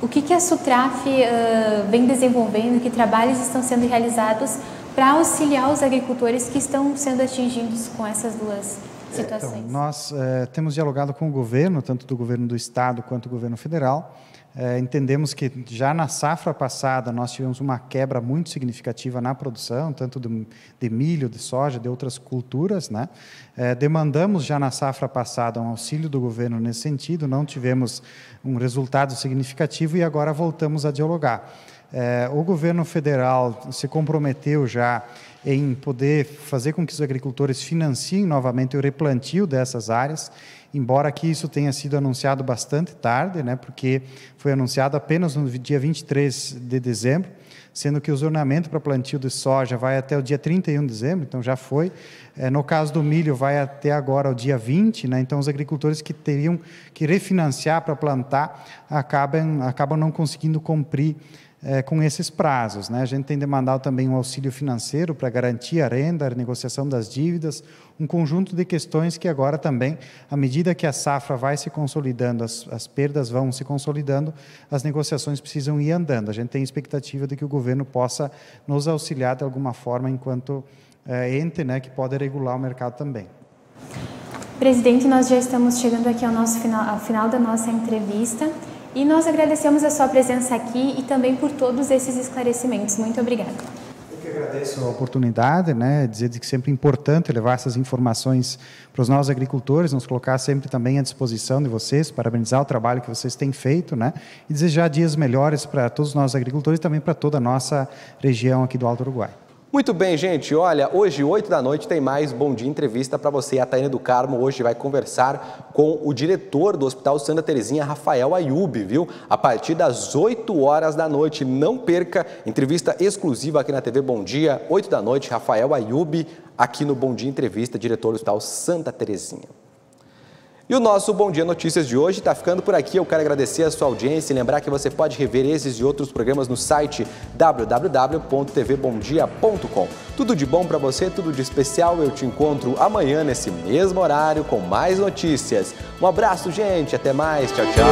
o que, que a Sutraf uh, vem desenvolvendo, que trabalhos estão sendo realizados para auxiliar os agricultores que estão sendo atingidos com essas duas situações? Então, nós uh, temos dialogado com o governo, tanto do governo do estado quanto do governo federal, é, entendemos que já na safra passada nós tivemos uma quebra muito significativa na produção, tanto de, milho, de soja, de outras culturas. Né? É, demandamos já na safra passada um auxílio do governo nesse sentido, não tivemos um resultado significativo e agora voltamos a dialogar. É, o governo federal se comprometeu já em poder fazer com que os agricultores financiem novamente o replantio dessas áreas, embora aqui isso tenha sido anunciado bastante tarde, né, porque foi anunciado apenas no dia 23 de dezembro, sendo que o zonamento para plantio de soja vai até o dia 31 de dezembro, então já foi. É, no caso do milho, vai até agora o dia 20, né, então os agricultores que teriam que refinanciar para plantar acabam, acabam não conseguindo cumprir é, com esses prazos. Né? A gente tem demandado também um auxílio financeiro para garantir a renda, a renegociação das dívidas, um conjunto de questões que agora também, à medida que a safra vai se consolidando, as, as perdas vão se consolidando, as negociações precisam ir andando. A gente tem expectativa de que o governo possa nos auxiliar de alguma forma enquanto é, ente né, que pode regular o mercado também. Presidente, nós já estamos chegando aqui ao, nosso final, ao final da nossa entrevista. E nós agradecemos a sua presença aqui e também por todos esses esclarecimentos. Muito obrigada. Eu que agradeço a oportunidade, né, dizer que sempre é importante levar essas informações para os nossos agricultores, nos colocar sempre também à disposição de vocês, parabenizar o trabalho que vocês têm feito, né, e desejar dias melhores para todos os nossos agricultores e também para toda a nossa região aqui do Alto Uruguai. Muito bem, gente. Olha, hoje, 8 da noite, tem mais Bom Dia Entrevista para você. A Taina do Carmo hoje vai conversar com o diretor do Hospital Santa Terezinha, Rafael Ayub, viu? A partir das 8 horas da noite. Não perca entrevista exclusiva aqui na TV Bom Dia, 8 da noite, Rafael Ayub, aqui no Bom Dia Entrevista, diretor do Hospital Santa Terezinha. E o nosso Bom Dia Notícias de hoje está ficando por aqui. Eu quero agradecer a sua audiência e lembrar que você pode rever esses e outros programas no site www.tvbomdia.com. Tudo de bom para você, tudo de especial. Eu te encontro amanhã nesse mesmo horário com mais notícias. Um abraço, gente. Até mais. Tchau, tchau.